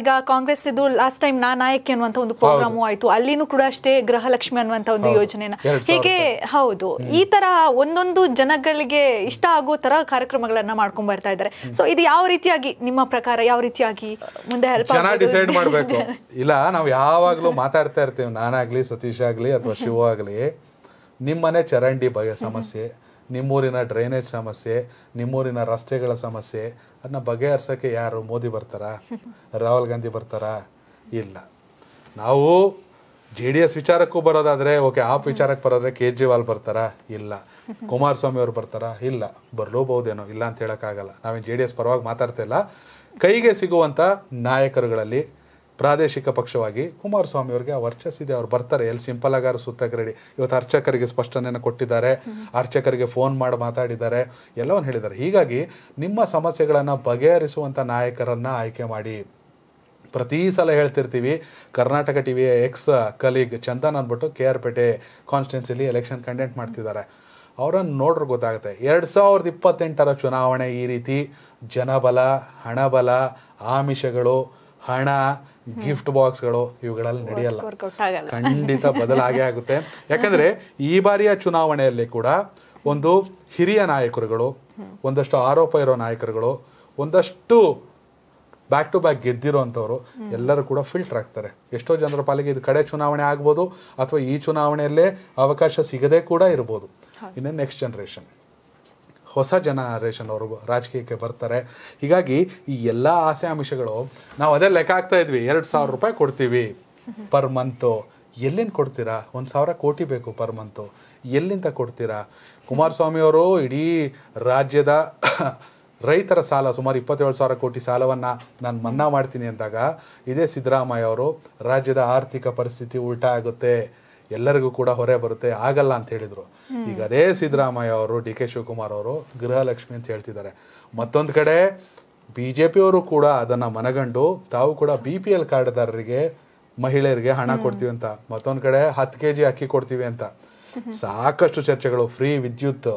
ಈಗ ಕಾಂಗ್ರೆಸ್ ಇದು ಲಾಸ್ಟ್ ಟೈಮ್ ನಾ ನಾಯಕಿ ಅನ್ನುವಂತ ಒಂದು ಪ್ರೋಗ್ರಾಮು ಆಯ್ತು. ಅಲ್ಲಿನೂ ಕೂಡ ಅಷ್ಟೇ ಗೃಹಲಕ್ಷ್ಮಿ ಅನ್ನುವಂತ ಒಂದು ಯೋಜನೆನ. ಹೀಗೆ ಹೌದು. ಈ ತರ ಒಂದೊಂದು ಜನಗಳಿಗೆ ಇಷ್ಟ ಆಗೋ ತರ ಕಾರ್ಯಕ್ರಮಗಳನ್ನ ಮಾಡ್ಕೊಂಡ್ ಬರ್ತಾ ಇದ್ದಾರೆ. ಸೊ ಇದು ಯಾವ ರೀತಿಯಾಗಿ ನಿಮ್ಮ ಪ್ರಕಾರ ಯಾವ ರೀತಿಯಾಗಿ ಮುಂದೆ ಹೆಲ್ಪ್ ಡಿಸೈಡ್ ಮಾಡ್ಬೇಕು. ಇಲ್ಲ ನಾವು ಯಾವಾಗ್ಲೂ ಮಾತಾಡ್ತಾ ಇರ್ತೀವಿ. ನಾನಾಗ್ಲಿ ಸತೀಶ್ ಆಗ್ಲಿ ಅಥವಾ ಶಿವ ಆಗ್ಲಿ ನಿಮ್ಮನೆ ಚರಂಡಿ ಬಗ್ಗೆ ಸಮಸ್ಯೆ. ನಿಮ್ಮೂರಿನ ಡ್ರೈನೇಜ್ ಸಮಸ್ಯೆ ನಿಮ್ಮೂರಿನ ರಸ್ತೆಗಳ ಸಮಸ್ಯೆ ಅದನ್ನ ಬಗೆಹರಿಸೋಕ್ಕೆ ಯಾರು? ಮೋದಿ ಬರ್ತಾರಾ? [LAUGHS] ರಾಹುಲ್ ಗಾಂಧಿ ಬರ್ತಾರಾ? ಇಲ್ಲ. ನಾವು ಜೆ ಡಿ ಎಸ್ ವಿಚಾರಕ್ಕೂ ಬರೋದಾದರೆ ಓಕೆ ಆಪ್ ವಿಚಾರಕ್ಕೆ ಬರೋದ್ರೆ ಕೇಜ್ರಿವಾಲ್ ಬರ್ತಾರಾ? ಇಲ್ಲ. [LAUGHS] ಕುಮಾರಸ್ವಾಮಿ ಅವ್ರು ಬರ್ತಾರಾ? ಇಲ್ಲ. ಬರಲೂಬಹುದೇನೋ? ಇಲ್ಲ ಅಂತ ಹೇಳೋಕ್ಕಾಗಲ್ಲ. ನಾವೇನು ಜೆ ಡಿ ಎಸ್ ಪರವಾಗಿ ಮಾತಾಡ್ತಾ ಇಲ್ಲ. ಕೈಗೆ ಸಿಗುವಂಥ ನಾಯಕರುಗಳಲ್ಲಿ ಪ್ರಾದೇಶಿಕ ಪಕ್ಷವಾಗಿ ಕುಮಾರಸ್ವಾಮಿ ಅವರಿಗೆ ಆ ವರ್ಚಸ್ಸಿದೆ. ಅವ್ರು ಬರ್ತಾರೆ. ಎಲ್ಲಿ ಸಿಂಪಲ್ ಆಗಾರು ಸುತ್ತಕ್ಕೆ ರೆಡಿ ಇವತ್ತು ಅರ್ಚಕರಿಗೆ ಸ್ಪಷ್ಟನೆಯನ್ನು ಕೊಟ್ಟಿದ್ದಾರೆ. ಅರ್ಚಕರಿಗೆ ಫೋನ್ ಮಾಡಿ ಮಾತಾಡಿದ್ದಾರೆ. ಎಲ್ಲವನ್ನು ಹೇಳಿದ್ದಾರೆ. ಹೀಗಾಗಿ ನಿಮ್ಮ ಸಮಸ್ಯೆಗಳನ್ನು ಬಗೆಹರಿಸುವಂಥ ನಾಯಕರನ್ನ ಆಯ್ಕೆ ಮಾಡಿ. ಪ್ರತಿ ಸಲ ಹೇಳ್ತಿರ್ತೀವಿ, ಕರ್ನಾಟಕ ಟಿ ವಿಯ ಎಕ್ಸ್ ಕಲೀಗ್ ಚಂದನ್ ಅಂದ್ಬಿಟ್ಟು ಕೆ ಆರ್ ಪೇಟೆ ಕಾನ್ಸ್ಟಿಟ್ಯೂನ್ಸಿಲಿ ಎಲೆಕ್ಷನ್ ಕಂಟೆಂಟ್ ಮಾಡ್ತಿದ್ದಾರೆ. ಅವರನ್ನು ನೋಡ್ರೆ ಗೊತ್ತಾಗುತ್ತೆ. ಎರಡು ಸಾವಿರದ ಇಪ್ಪತ್ತೆಂಟರ ಚುನಾವಣೆ ಈ ರೀತಿ. ಜನಬಲ, ಹಣಬಲ, ಆಮಿಷಗಳು, ಹಣ ಗಿಫ್ಟ್ ಬಾಕ್ಸ್ಗಳು ಇವುಗಳಲ್ಲಿ ನಡೆಯಲ್ಲ. ಖಂಡಿತ ಬದಲಾಗೇ ಆಗುತ್ತೆ. ಯಾಕಂದ್ರೆ ಈ ಬಾರಿಯ ಚುನಾವಣೆಯಲ್ಲಿ ಕೂಡ ಒಂದು ಹಿರಿಯ ನಾಯಕರುಗಳು ಒಂದಷ್ಟು ಆರೋಪ ಇರೋ ನಾಯಕರುಗಳು ಒಂದಷ್ಟು ಬ್ಯಾಕ್ ಟು ಬ್ಯಾಕ್ ಗೆದ್ದಿರೋಂಥವ್ರು ಎಲ್ಲರೂ ಕೂಡ ಫಿಲ್ಟರ್ ಆಗ್ತಾರೆ. ಎಷ್ಟೋ ಜನರ ಪಾಲಿಗೆ ಇದು ಕಡೆ ಚುನಾವಣೆ ಆಗ್ಬೋದು ಅಥವಾ ಈ ಚುನಾವಣೆಯಲ್ಲೇ ಅವಕಾಶ ಸಿಗದೆ ಕೂಡ ಇರ್ಬೋದು. ಇನ್ನು ನೆಕ್ಸ್ಟ್ ಜನರೇಷನ್ ಹೊಸ ಜನರೇಷನ್ ಅವರು ರಾಜಕೀಯಕ್ಕೆ ಬರ್ತಾರೆ. ಹೀಗಾಗಿ ಈ ಎಲ್ಲ ಆಸೆ ಆಮಿಷಗಳು ನಾವು ಅದೇ ಲೆಕ್ಕ ಆಗ್ತಾ ಇದ್ವಿ, ಎರಡು ಸಾವಿರ ರೂಪಾಯಿ ಕೊಡ್ತೀವಿ ಪರ್ ಮಂತು ಎಲ್ಲಿಂದ ಕೊಡ್ತೀರಾ? ಒಂದು ಸಾವಿರ ಕೋಟಿ ಬೇಕು ಪರ್ ಮಂತು ಎಲ್ಲಿಂದ ಕೊಡ್ತೀರಾ? ಕುಮಾರಸ್ವಾಮಿ ಅವರು ಇಡೀ ರಾಜ್ಯದ ರೈತರ ಸಾಲ, ಸುಮಾರು ಇಪ್ಪತ್ತೇಳು ಸಾವಿರ ಕೋಟಿ ಸಾಲವನ್ನು ನಾನು ಮನ್ನಾ ಮಾಡ್ತೀನಿ ಅಂದಾಗ, ಇದೇ ಸಿದ್ದರಾಮಯ್ಯ ಅವರು ರಾಜ್ಯದ ಆರ್ಥಿಕ ಪರಿಸ್ಥಿತಿ ಉಲ್ಟಾ ಆಗುತ್ತೆ. ಎಲ್ಲರಿಗೂ ಕೂಡ ಹೊರೆ ಬರುತ್ತೆ ಆಗಲ್ಲ ಅಂತ ಹೇಳಿದ್ರು. ಈಗ ಅದೇ ಸಿದ್ದರಾಮಯ್ಯ ಅವರು ಡಿ ಕೆ ಶಿವಕುಮಾರ್ ಅವರು ಗೃಹಲಕ್ಷ್ಮಿ ಅಂತ ಹೇಳ್ತಿದ್ದಾರೆ. ಮತ್ತೊಂದು ಕಡೆ ಬಿ ಜೆ ಬಿಜೆಪಿಯವರು ಕೂಡ ಅದನ್ನ ಮನಗಂಡು ತಾವು ಕೂಡ ಬಿ ಪಿ ಎಲ್ ಕಾರ್ಡ್ದಾರರಿಗೆ ಮಹಿಳೆಯರಿಗೆ ಹಣ ಕೊಡ್ತೀವಿ ಅಂತ. ಮತ್ತೊಂದ್ ಕಡೆ ಹತ್ತು ಕೆ ಜಿ ಅಕ್ಕಿ ಕೊಡ್ತೀವಿ ಅಂತ. ಸಾಕಷ್ಟು ಚರ್ಚೆಗಳು ಫ್ರೀ ವಿದ್ಯುತ್.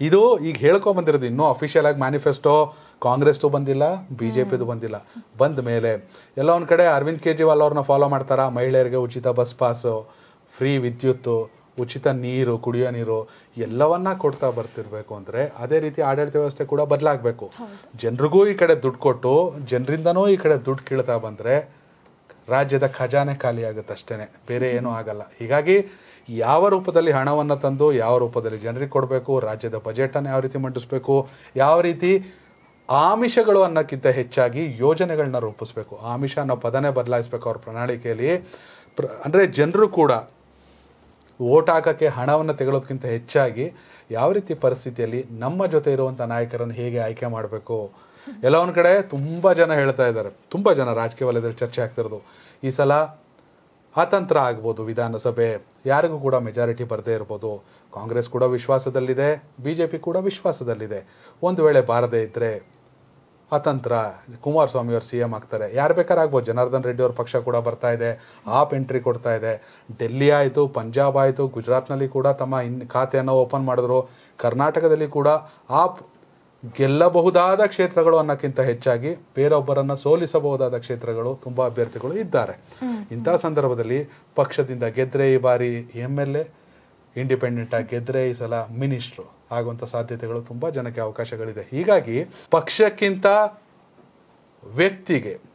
ಇದು ಈಗ ಹೇಳ್ಕೊಂಡ್ ಬಂದಿರೋದು ಇನ್ನೂ ಅಫಿಷಿಯಲ್ ಆಗಿ ಮ್ಯಾನಿಫೆಸ್ಟೋ ಕಾಂಗ್ರೆಸ್ದು ಬಂದಿಲ್ಲ ಬಿ ಜೆ ಪಿದು ಬಂದಿಲ್ಲ. ಬಂದ ಮೇಲೆ ಎಲ್ಲ ಒಂದ್ ಕಡೆ ಅರವಿಂದ್ ಕೇಜ್ರಿವಾಲ್ ಅವ್ರನ್ನ ಫಾಲೋ ಮಾಡ್ತಾರ? ಮಹಿಳೆಯರಿಗೆ ಉಚಿತ ಬಸ್ ಪಾಸ್ ಫ್ರೀ ವಿದ್ಯುತ್ತು ಉಚಿತ ನೀರು ಕುಡಿಯೋ ನೀರು ಎಲ್ಲವನ್ನ ಕೊಡ್ತಾ ಬರ್ತಿರ್ಬೇಕು ಅಂದ್ರೆ ಅದೇ ರೀತಿ ಆಡಳಿತ ವ್ಯವಸ್ಥೆ ಕೂಡ ಬದಲಾಗಬೇಕು. ಜನರಿಗೂ ಈ ಕಡೆ ದುಡ್ಡು ಕೊಟ್ಟು ಜನರಿಂದನೂ ಈ ಕಡೆ ದುಡ್ಡು ಕೀಳ್ತಾ ಬಂದ್ರೆ ರಾಜ್ಯದ ಖಜಾನೆ ಖಾಲಿ ಆಗುತ್ತೆ ಅಷ್ಟೇನೆ. ಬೇರೆ ಏನೂ ಆಗಲ್ಲ. ಹೀಗಾಗಿ ಯಾವ ರೂಪದಲ್ಲಿ ಹಣವನ್ನು ತಂದು ಯಾವ ರೂಪದಲ್ಲಿ ಜನರಿಗೆ ಕೊಡಬೇಕು ರಾಜ್ಯದ ಬಜೆಟನ್ನು ಯಾವ ರೀತಿ ಮಂಡಿಸ್ಬೇಕು ಯಾವ ರೀತಿ ಆಮಿಷಗಳು ಅನ್ನೋಕ್ಕಿಂತ ಹೆಚ್ಚಾಗಿ ಯೋಜನೆಗಳನ್ನ ರೂಪಿಸ್ಬೇಕು. ಆಮಿಷ ಅನ್ನೋ ಪದನೇ ಬದಲಾಯಿಸ್ಬೇಕು ಅವ್ರ ಪ್ರಣಾಳಿಕೆಯಲ್ಲಿ. ಪ್ರ ಅಂದರೆ ಜನರು ಕೂಡ ಓಟ್ ಹಾಕೋಕ್ಕೆ ಹಣವನ್ನು ತೆಗೊಳ್ಳೋದಕ್ಕಿಂತ ಹೆಚ್ಚಾಗಿ ಯಾವ ರೀತಿ ಪರಿಸ್ಥಿತಿಯಲ್ಲಿ ನಮ್ಮ ಜೊತೆ ಇರುವಂಥ ನಾಯಕರನ್ನು ಹೇಗೆ ಆಯ್ಕೆ ಮಾಡಬೇಕು? ಎಲ್ಲ ಒಂದು ಕಡೆ ತುಂಬ ಜನ ಹೇಳ್ತಾ ಇದ್ದಾರೆ. ತುಂಬ ಜನ ರಾಜಕೀಯ ವಲಯದಲ್ಲಿ ಚರ್ಚೆ ಆಗ್ತಿರೋದು. ಈ ಸಲ ಅತಂತ್ರ ಆಗ್ಬೋದು ವಿಧಾನಸಭೆ. ಯಾರಿಗೂ ಕೂಡ ಮೆಜಾರಿಟಿ ಬರದೇ ಇರ್ಬೋದು. ಕಾಂಗ್ರೆಸ್ ಕೂಡ ವಿಶ್ವಾಸದಲ್ಲಿದೆ, ಬಿಜೆಪಿ ಕೂಡ ವಿಶ್ವಾಸದಲ್ಲಿದೆ. ಒಂದು ವೇಳೆ ಬಾರದೇ ಇದ್ರೆ ಅತಂತ್ರ ಕುಮಾರಸ್ವಾಮಿ ಅವರು ಸಿ ಎಂ ಆಗ್ತಾರೆ. ಯಾರು ಬೇಕಾದ್ರೆ ಆಗ್ಬೋದು. ಜನಾರ್ದನ್ ರೆಡ್ಡಿ ಅವ್ರ ಪಕ್ಷ ಕೂಡ ಬರ್ತಾ ಇದೆ. ಆಪ್ ಎಂಟ್ರಿ ಕೊಡ್ತಾ ಇದೆ. ಡೆಲ್ಲಿ ಆಯಿತು ಪಂಜಾಬ್ ಆಯಿತು ಗುಜರಾತ್ನಲ್ಲಿ ಕೂಡ ತಮ್ಮ ಇನ್ ಖಾತೆಯನ್ನು ಓಪನ್ ಮಾಡಿದ್ರು. ಕರ್ನಾಟಕದಲ್ಲಿ ಕೂಡ ಆಪ್ ಗೆಲ್ಲಬಹುದಾದ ಕ್ಷೇತ್ರಗಳು ಅನ್ನೋಕ್ಕಿಂತ ಹೆಚ್ಚಾಗಿ ಬೇರೊಬ್ಬರನ್ನ ಸೋಲಿಸಬಹುದಾದ ಕ್ಷೇತ್ರಗಳು ತುಂಬಾ ಅಭ್ಯರ್ಥಿಗಳು ಇದ್ದಾರೆ. ಇಂತಹ ಸಂದರ್ಭದಲ್ಲಿ ಪಕ್ಷದಿಂದ ಗೆದ್ರೆ ಈ ಬಾರಿ ಎಂ ಎಲ್ ಎ ಇಂಡಿಪೆಂಡೆಂಟ್ ಆಗಿ ಗೆದ್ರೆ ಈ ಸಲ ಮಿನಿಸ್ಟ್ರು ಆಗುವಂಥ ಸಾಧ್ಯತೆಗಳು ತುಂಬಾ ಜನಕ್ಕೆ ಅವಕಾಶಗಳಿದೆ. ಹೀಗಾಗಿ ಪಕ್ಷಕ್ಕಿಂತ ವ್ಯಕ್ತಿಗೆ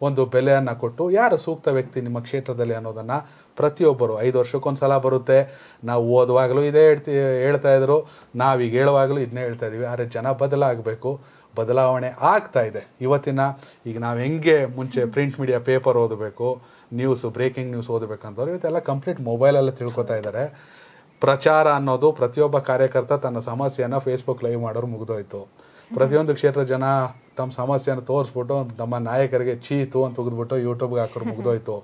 ಒಂದು ಬೆಲೆಯನ್ನ ಕೊಟ್ಟು ಯಾರು ಸೂಕ್ತ ವ್ಯಕ್ತಿ ನಿಮ್ಮ ಕ್ಷೇತ್ರದಲ್ಲಿ ಅನ್ನೋದನ್ನ ಪ್ರತಿಯೊಬ್ಬರು ಐದು ವರ್ಷಕ್ಕೊಂದ್ಸಲ ಬರುತ್ತೆ. ನಾವು ಓದುವಾಗಲೂ ಇದೇ ಹೇಳ್ತಿ, ಹೇಳ್ತಾ ಇದ್ರು. ನಾವೀಗ ಹೇಳುವಾಗಲೂ ಇದನ್ನೇ ಹೇಳ್ತಾ ಇದ್ದೀವಿ ಆದರೆ ಜನ ಬದಲಾಗಬೇಕು. ಬದಲಾವಣೆ ಆಗ್ತಾ ಇದೆ. ಇವತ್ತಿನ ಈಗ ನಾವು ಹೆಂಗೆ ಮುಂಚೆ ಪ್ರಿಂಟ್ ಮೀಡಿಯಾ ಪೇಪರ್ ಓದಬೇಕು ನ್ಯೂಸ್ ಬ್ರೇಕಿಂಗ್ ನ್ಯೂಸ್ ಓದಬೇಕಂತವ್ರು ಇವತ್ತೆಲ್ಲ ಕಂಪ್ಲೀಟ್ ಮೊಬೈಲಲ್ಲೇ ತಿಳ್ಕೊತಾ ಇದ್ದಾರೆ ಪ್ರಚಾರ ಅನ್ನೋದು ಪ್ರತಿಯೊಬ್ಬ ಕಾರ್ಯಕರ್ತ ತನ್ನ ಸಮಸ್ಯೆಯನ್ನು ಫೇಸ್ಬುಕ್ ಲೈವ್ ಮಾಡೋರು ಮುಗಿದೋಯ್ತು. ಪ್ರತಿಯೊಂದು ಕ್ಷೇತ್ರ ಜನ ತಮ್ಮ ಸಮಸ್ಯೆಯನ್ನು ತೋರಿಸ್ಬಿಟ್ಟು ನಮ್ಮ ನಾಯಕರಿಗೆ ಚೀತು ಅಂತ ತೆಗೆದ್ಬಿಟ್ಟು ಯೂಟ್ಯೂಬ್ಗೆ ಹಾಕೋರು ಮುಗಿದೋಯ್ತು.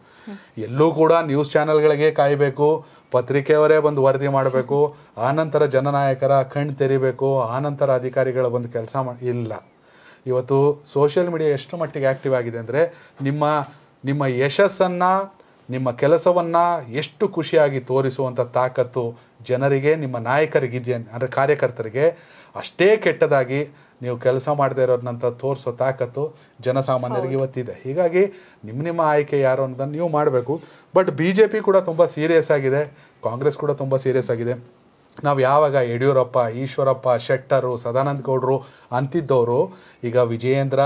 ಎಲ್ಲೂ ಕೂಡ ನ್ಯೂಸ್ ಚಾನೆಲ್ಗಳಿಗೆ ಕಾಯಬೇಕು, ಪತ್ರಿಕೆಯವರೇ ಬಂದು ವರದಿ ಮಾಡಬೇಕು, ಆನಂತರ ಜನನಾಯಕರ ಕಣ್ ತೆರಿಬೇಕು, ಆನಂತರ ಅಧಿಕಾರಿಗಳು ಬಂದು ಕೆಲಸ ಮಾಡಿ ಇಲ್ಲ. ಇವತ್ತು ಸೋಷಿಯಲ್ ಮೀಡಿಯಾ ಎಷ್ಟು ಮಟ್ಟಿಗೆ ಆಕ್ಟಿವ್ ಆಗಿದೆ ಅಂದರೆ ನಿಮ್ಮ ನಿಮ್ಮ ಯಶಸ್ಸನ್ನ ನಿಮ್ಮ ಕೆಲಸವನ್ನ ಎಷ್ಟು ಖುಷಿಯಾಗಿ ತೋರಿಸುವಂಥ ತಾಕತ್ತು ಜನರಿಗೆ ನಿಮ್ಮ ನಾಯಕರಿಗಿದೆಯ ಅಂದರೆ ಕಾರ್ಯಕರ್ತರಿಗೆ ಅಷ್ಟೇ ಕೆಟ್ಟದಾಗಿ ನೀವು ಕೆಲಸ ಮಾಡದೇ ಇರೋದನ್ನಂತ ತೋರಿಸೋ ತಾಕತ್ತು ಜನಸಾಮಾನ್ಯರಿಗೆ ಇವತ್ತಿದೆ. ಹೀಗಾಗಿ ನಿಮ್ಮ ನಿಮ್ಮ ಆಯ್ಕೆ ಯಾರು ಅನ್ನೋದನ್ನು ನೀವು ಮಾಡಬೇಕು. ಬಟ್ ಬಿ ಜೆ ಪಿ ಕೂಡ ತುಂಬ ಸೀರಿಯಸ್ ಆಗಿದೆ. ಕಾಂಗ್ರೆಸ್ ಕೂಡ ತುಂಬ ಸೀರಿಯಸ್ ಆಗಿದೆ. ನಾವು ಯಾವಾಗ ಯಡಿಯೂರಪ್ಪ ಈಶ್ವರಪ್ಪ ಶೆಟ್ಟರು ಸದಾನಂದ ಗೌಡರು ಅಂತಿದ್ದವರು ಈಗ ವಿಜಯೇಂದ್ರ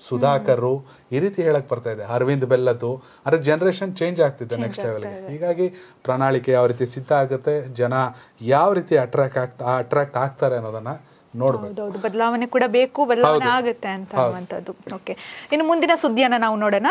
ಸುಧಾಕರ್ ಈ ರೀತಿ ಹೇಳಕ್ ಬರ್ತಾ ಇದೆ. ಅರವಿಂದ್ ಬೆಲ್ಲದ್ದು. ಅಂದ್ರೆ ಜನರೇಷನ್ ಚೇಂಜ್ ಆಗ್ತಿದೆ ನೆಕ್ಸ್ಟ್ ಲೆವೆಲ್ಗೆ ಹೀಗಾಗಿ ಪ್ರಣಾಳಿಕೆ ಯಾವ ರೀತಿ ಸಿದ್ಧ ಆಗುತ್ತೆ ಜನ ಯಾವ ರೀತಿ ಅಟ್ರಾಕ್ಟ್ ಆಗ್ತಾ ಅಟ್ರಾಕ್ಟ್ ಆಗ್ತಾರೆ ಅನ್ನೋದನ್ನ ನೋಡ್ಬೇಕು. ಹೌದೌದು ಬದಲಾವಣೆ ಕೂಡ ಬೇಕು ಬದಲಾವಣೆ ಆಗುತ್ತೆ ಅಂತ ಓಕೆ ಇನ್ನು ಮುಂದಿನ ಸುದ್ದಿಯನ್ನ ನಾವು ನೋಡೋಣ.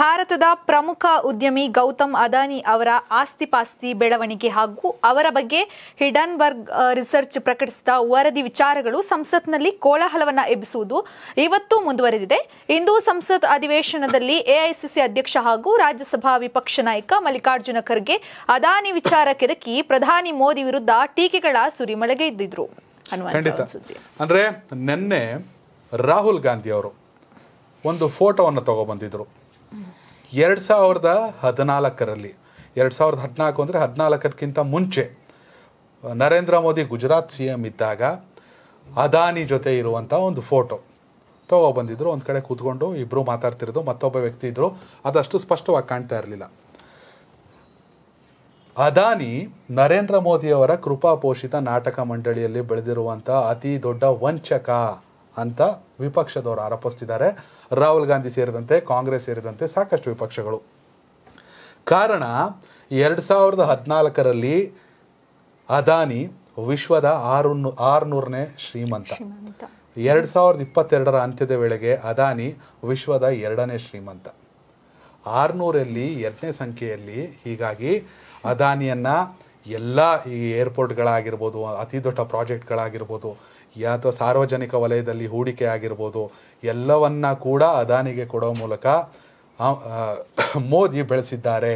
ಭಾರತದ ಪ್ರಮುಖ ಉದ್ಯಮಿ ಗೌತಮ್ ಅದಾನಿ ಅವರ ಆಸ್ತಿ ಪಾಸ್ತಿ ಬೆಳವಣಿಗೆ ಹಾಗೂ ಅವರ ಬಗ್ಗೆ ಹಿಡನ್ಬರ್ಗ್ ರಿಸರ್ಚ್ ಪ್ರಕಟಿಸಿದ ವರದಿ ವಿಚಾರಗಳು ಸಂಸತ್ನಲ್ಲಿ ಕೋಲಾಹಲವನ್ನ ಎಬ್ಬಿಸುವುದು ಇವತ್ತು ಮುಂದುವರೆದಿದೆ. ಇಂದು ಸಂಸತ್ ಅಧಿವೇಶನದಲ್ಲಿ ಎಐಸಿಸಿ ಅಧ್ಯಕ್ಷ ಹಾಗೂ ರಾಜ್ಯಸಭಾ ವಿಪಕ್ಷ ನಾಯಕ ಮಲ್ಲಿಕಾರ್ಜುನ ಖರ್ಗೆ ಅದಾನಿ ವಿಚಾರ ಕೆದಕಿ ಪ್ರಧಾನಿ ಮೋದಿ ವಿರುದ್ಧ ಟೀಕೆಗಳ ಸುರಿಮಳೆಗೆ ಇದ್ದಿದ್ರು. ಖಂಡಿತ. ಅಂದ್ರೆ ನಿನ್ನೆ ರಾಹುಲ್ ಗಾಂಧಿ ಅವರು ಒಂದು ಫೋಟೋವನ್ನು ತಗೊಬಂದಿದ್ರು. ಎರಡ್ ಸಾವಿರದ ಹದಿನಾಲ್ಕರಲ್ಲಿ ಎರಡ್ ಸಾವಿರದ ಹದಿನಾಲ್ಕು ಅಂದ್ರೆ ಹದಿನಾಲ್ಕಕ್ಕಿಂತ ಮುಂಚೆ ನರೇಂದ್ರ ಮೋದಿ ಗುಜರಾತ್ ಸಿ ಎಂ ಇದ್ದಾಗ ಅದಾನಿ ಜೊತೆ ಇರುವಂತ ಒಂದು ಫೋಟೋ ತಗೊಬಂದಿದ್ರು. ಒಂದು ಕಡೆ ಕೂತ್ಕೊಂಡು ಇಬ್ರು ಮಾತಾಡ್ತಿರೋದು ಮತ್ತೊಬ್ಬ ವ್ಯಕ್ತಿ ಇದ್ದರು ಅದಷ್ಟು ಸ್ಪಷ್ಟವಾಗಿ ಕಾಣ್ತಾ ಇರಲಿಲ್ಲ. ಅದಾನಿ ನರೇಂದ್ರ ಮೋದಿಯವರ ಕೃಪಾಪೋಷಿತ ನಾಟಕ ಮಂಡಳಿಯಲ್ಲಿ ಬೆಳೆದಿರುವಂತ ಅತಿ ದೊಡ್ಡ ವಂಚಕ ಅಂತ ವಿಪಕ್ಷದವರು ಆರೋಪಿಸ್ತಿದ್ದಾರೆ. ರಾಹುಲ್ ಗಾಂಧಿ ಸೇರಿದಂತೆ ಕಾಂಗ್ರೆಸ್ ಸೇರಿದಂತೆ ಸಾಕಷ್ಟು ವಿಪಕ್ಷಗಳು. ಕಾರಣ ಎರಡ್ ಸಾವಿರದ ಹದಿನಾಲ್ಕರಲ್ಲಿ ಅದಾನಿ ವಿಶ್ವದ ಆರು ಆರುನೂರನೇ ಶ್ರೀಮಂತ. ಎರಡ್ ಸಾವಿರದ ಇಪ್ಪತ್ತೆರಡರ ಅಂತ್ಯದ ವೇಳೆಗೆ ಅದಾನಿ ವಿಶ್ವದ ಎರಡನೇ ಶ್ರೀಮಂತ. ಆರ್ನೂರಲ್ಲಿ ಎರಡನೇ ಸಂಖ್ಯೆಯಲ್ಲಿ ಹೀಗಾಗಿ ಅದಾನಿಯನ್ನು ಎಲ್ಲ ಈ ಏರ್ಪೋರ್ಟ್ಗಳಾಗಿರ್ಬೋದು ಅತಿ ದೊಡ್ಡ ಪ್ರಾಜೆಕ್ಟ್ಗಳಾಗಿರ್ಬೋದು ಅಥವಾ ಸಾರ್ವಜನಿಕ ವಲಯದಲ್ಲಿ ಹೂಡಿಕೆ ಆಗಿರ್ಬೋದು ಎಲ್ಲವನ್ನ ಕೂಡ ಅದಾನಿಗೆ ಕೊಡೋ ಮೂಲಕ ಮೋದಿ ಬೆಳೆಸಿದ್ದಾರೆ.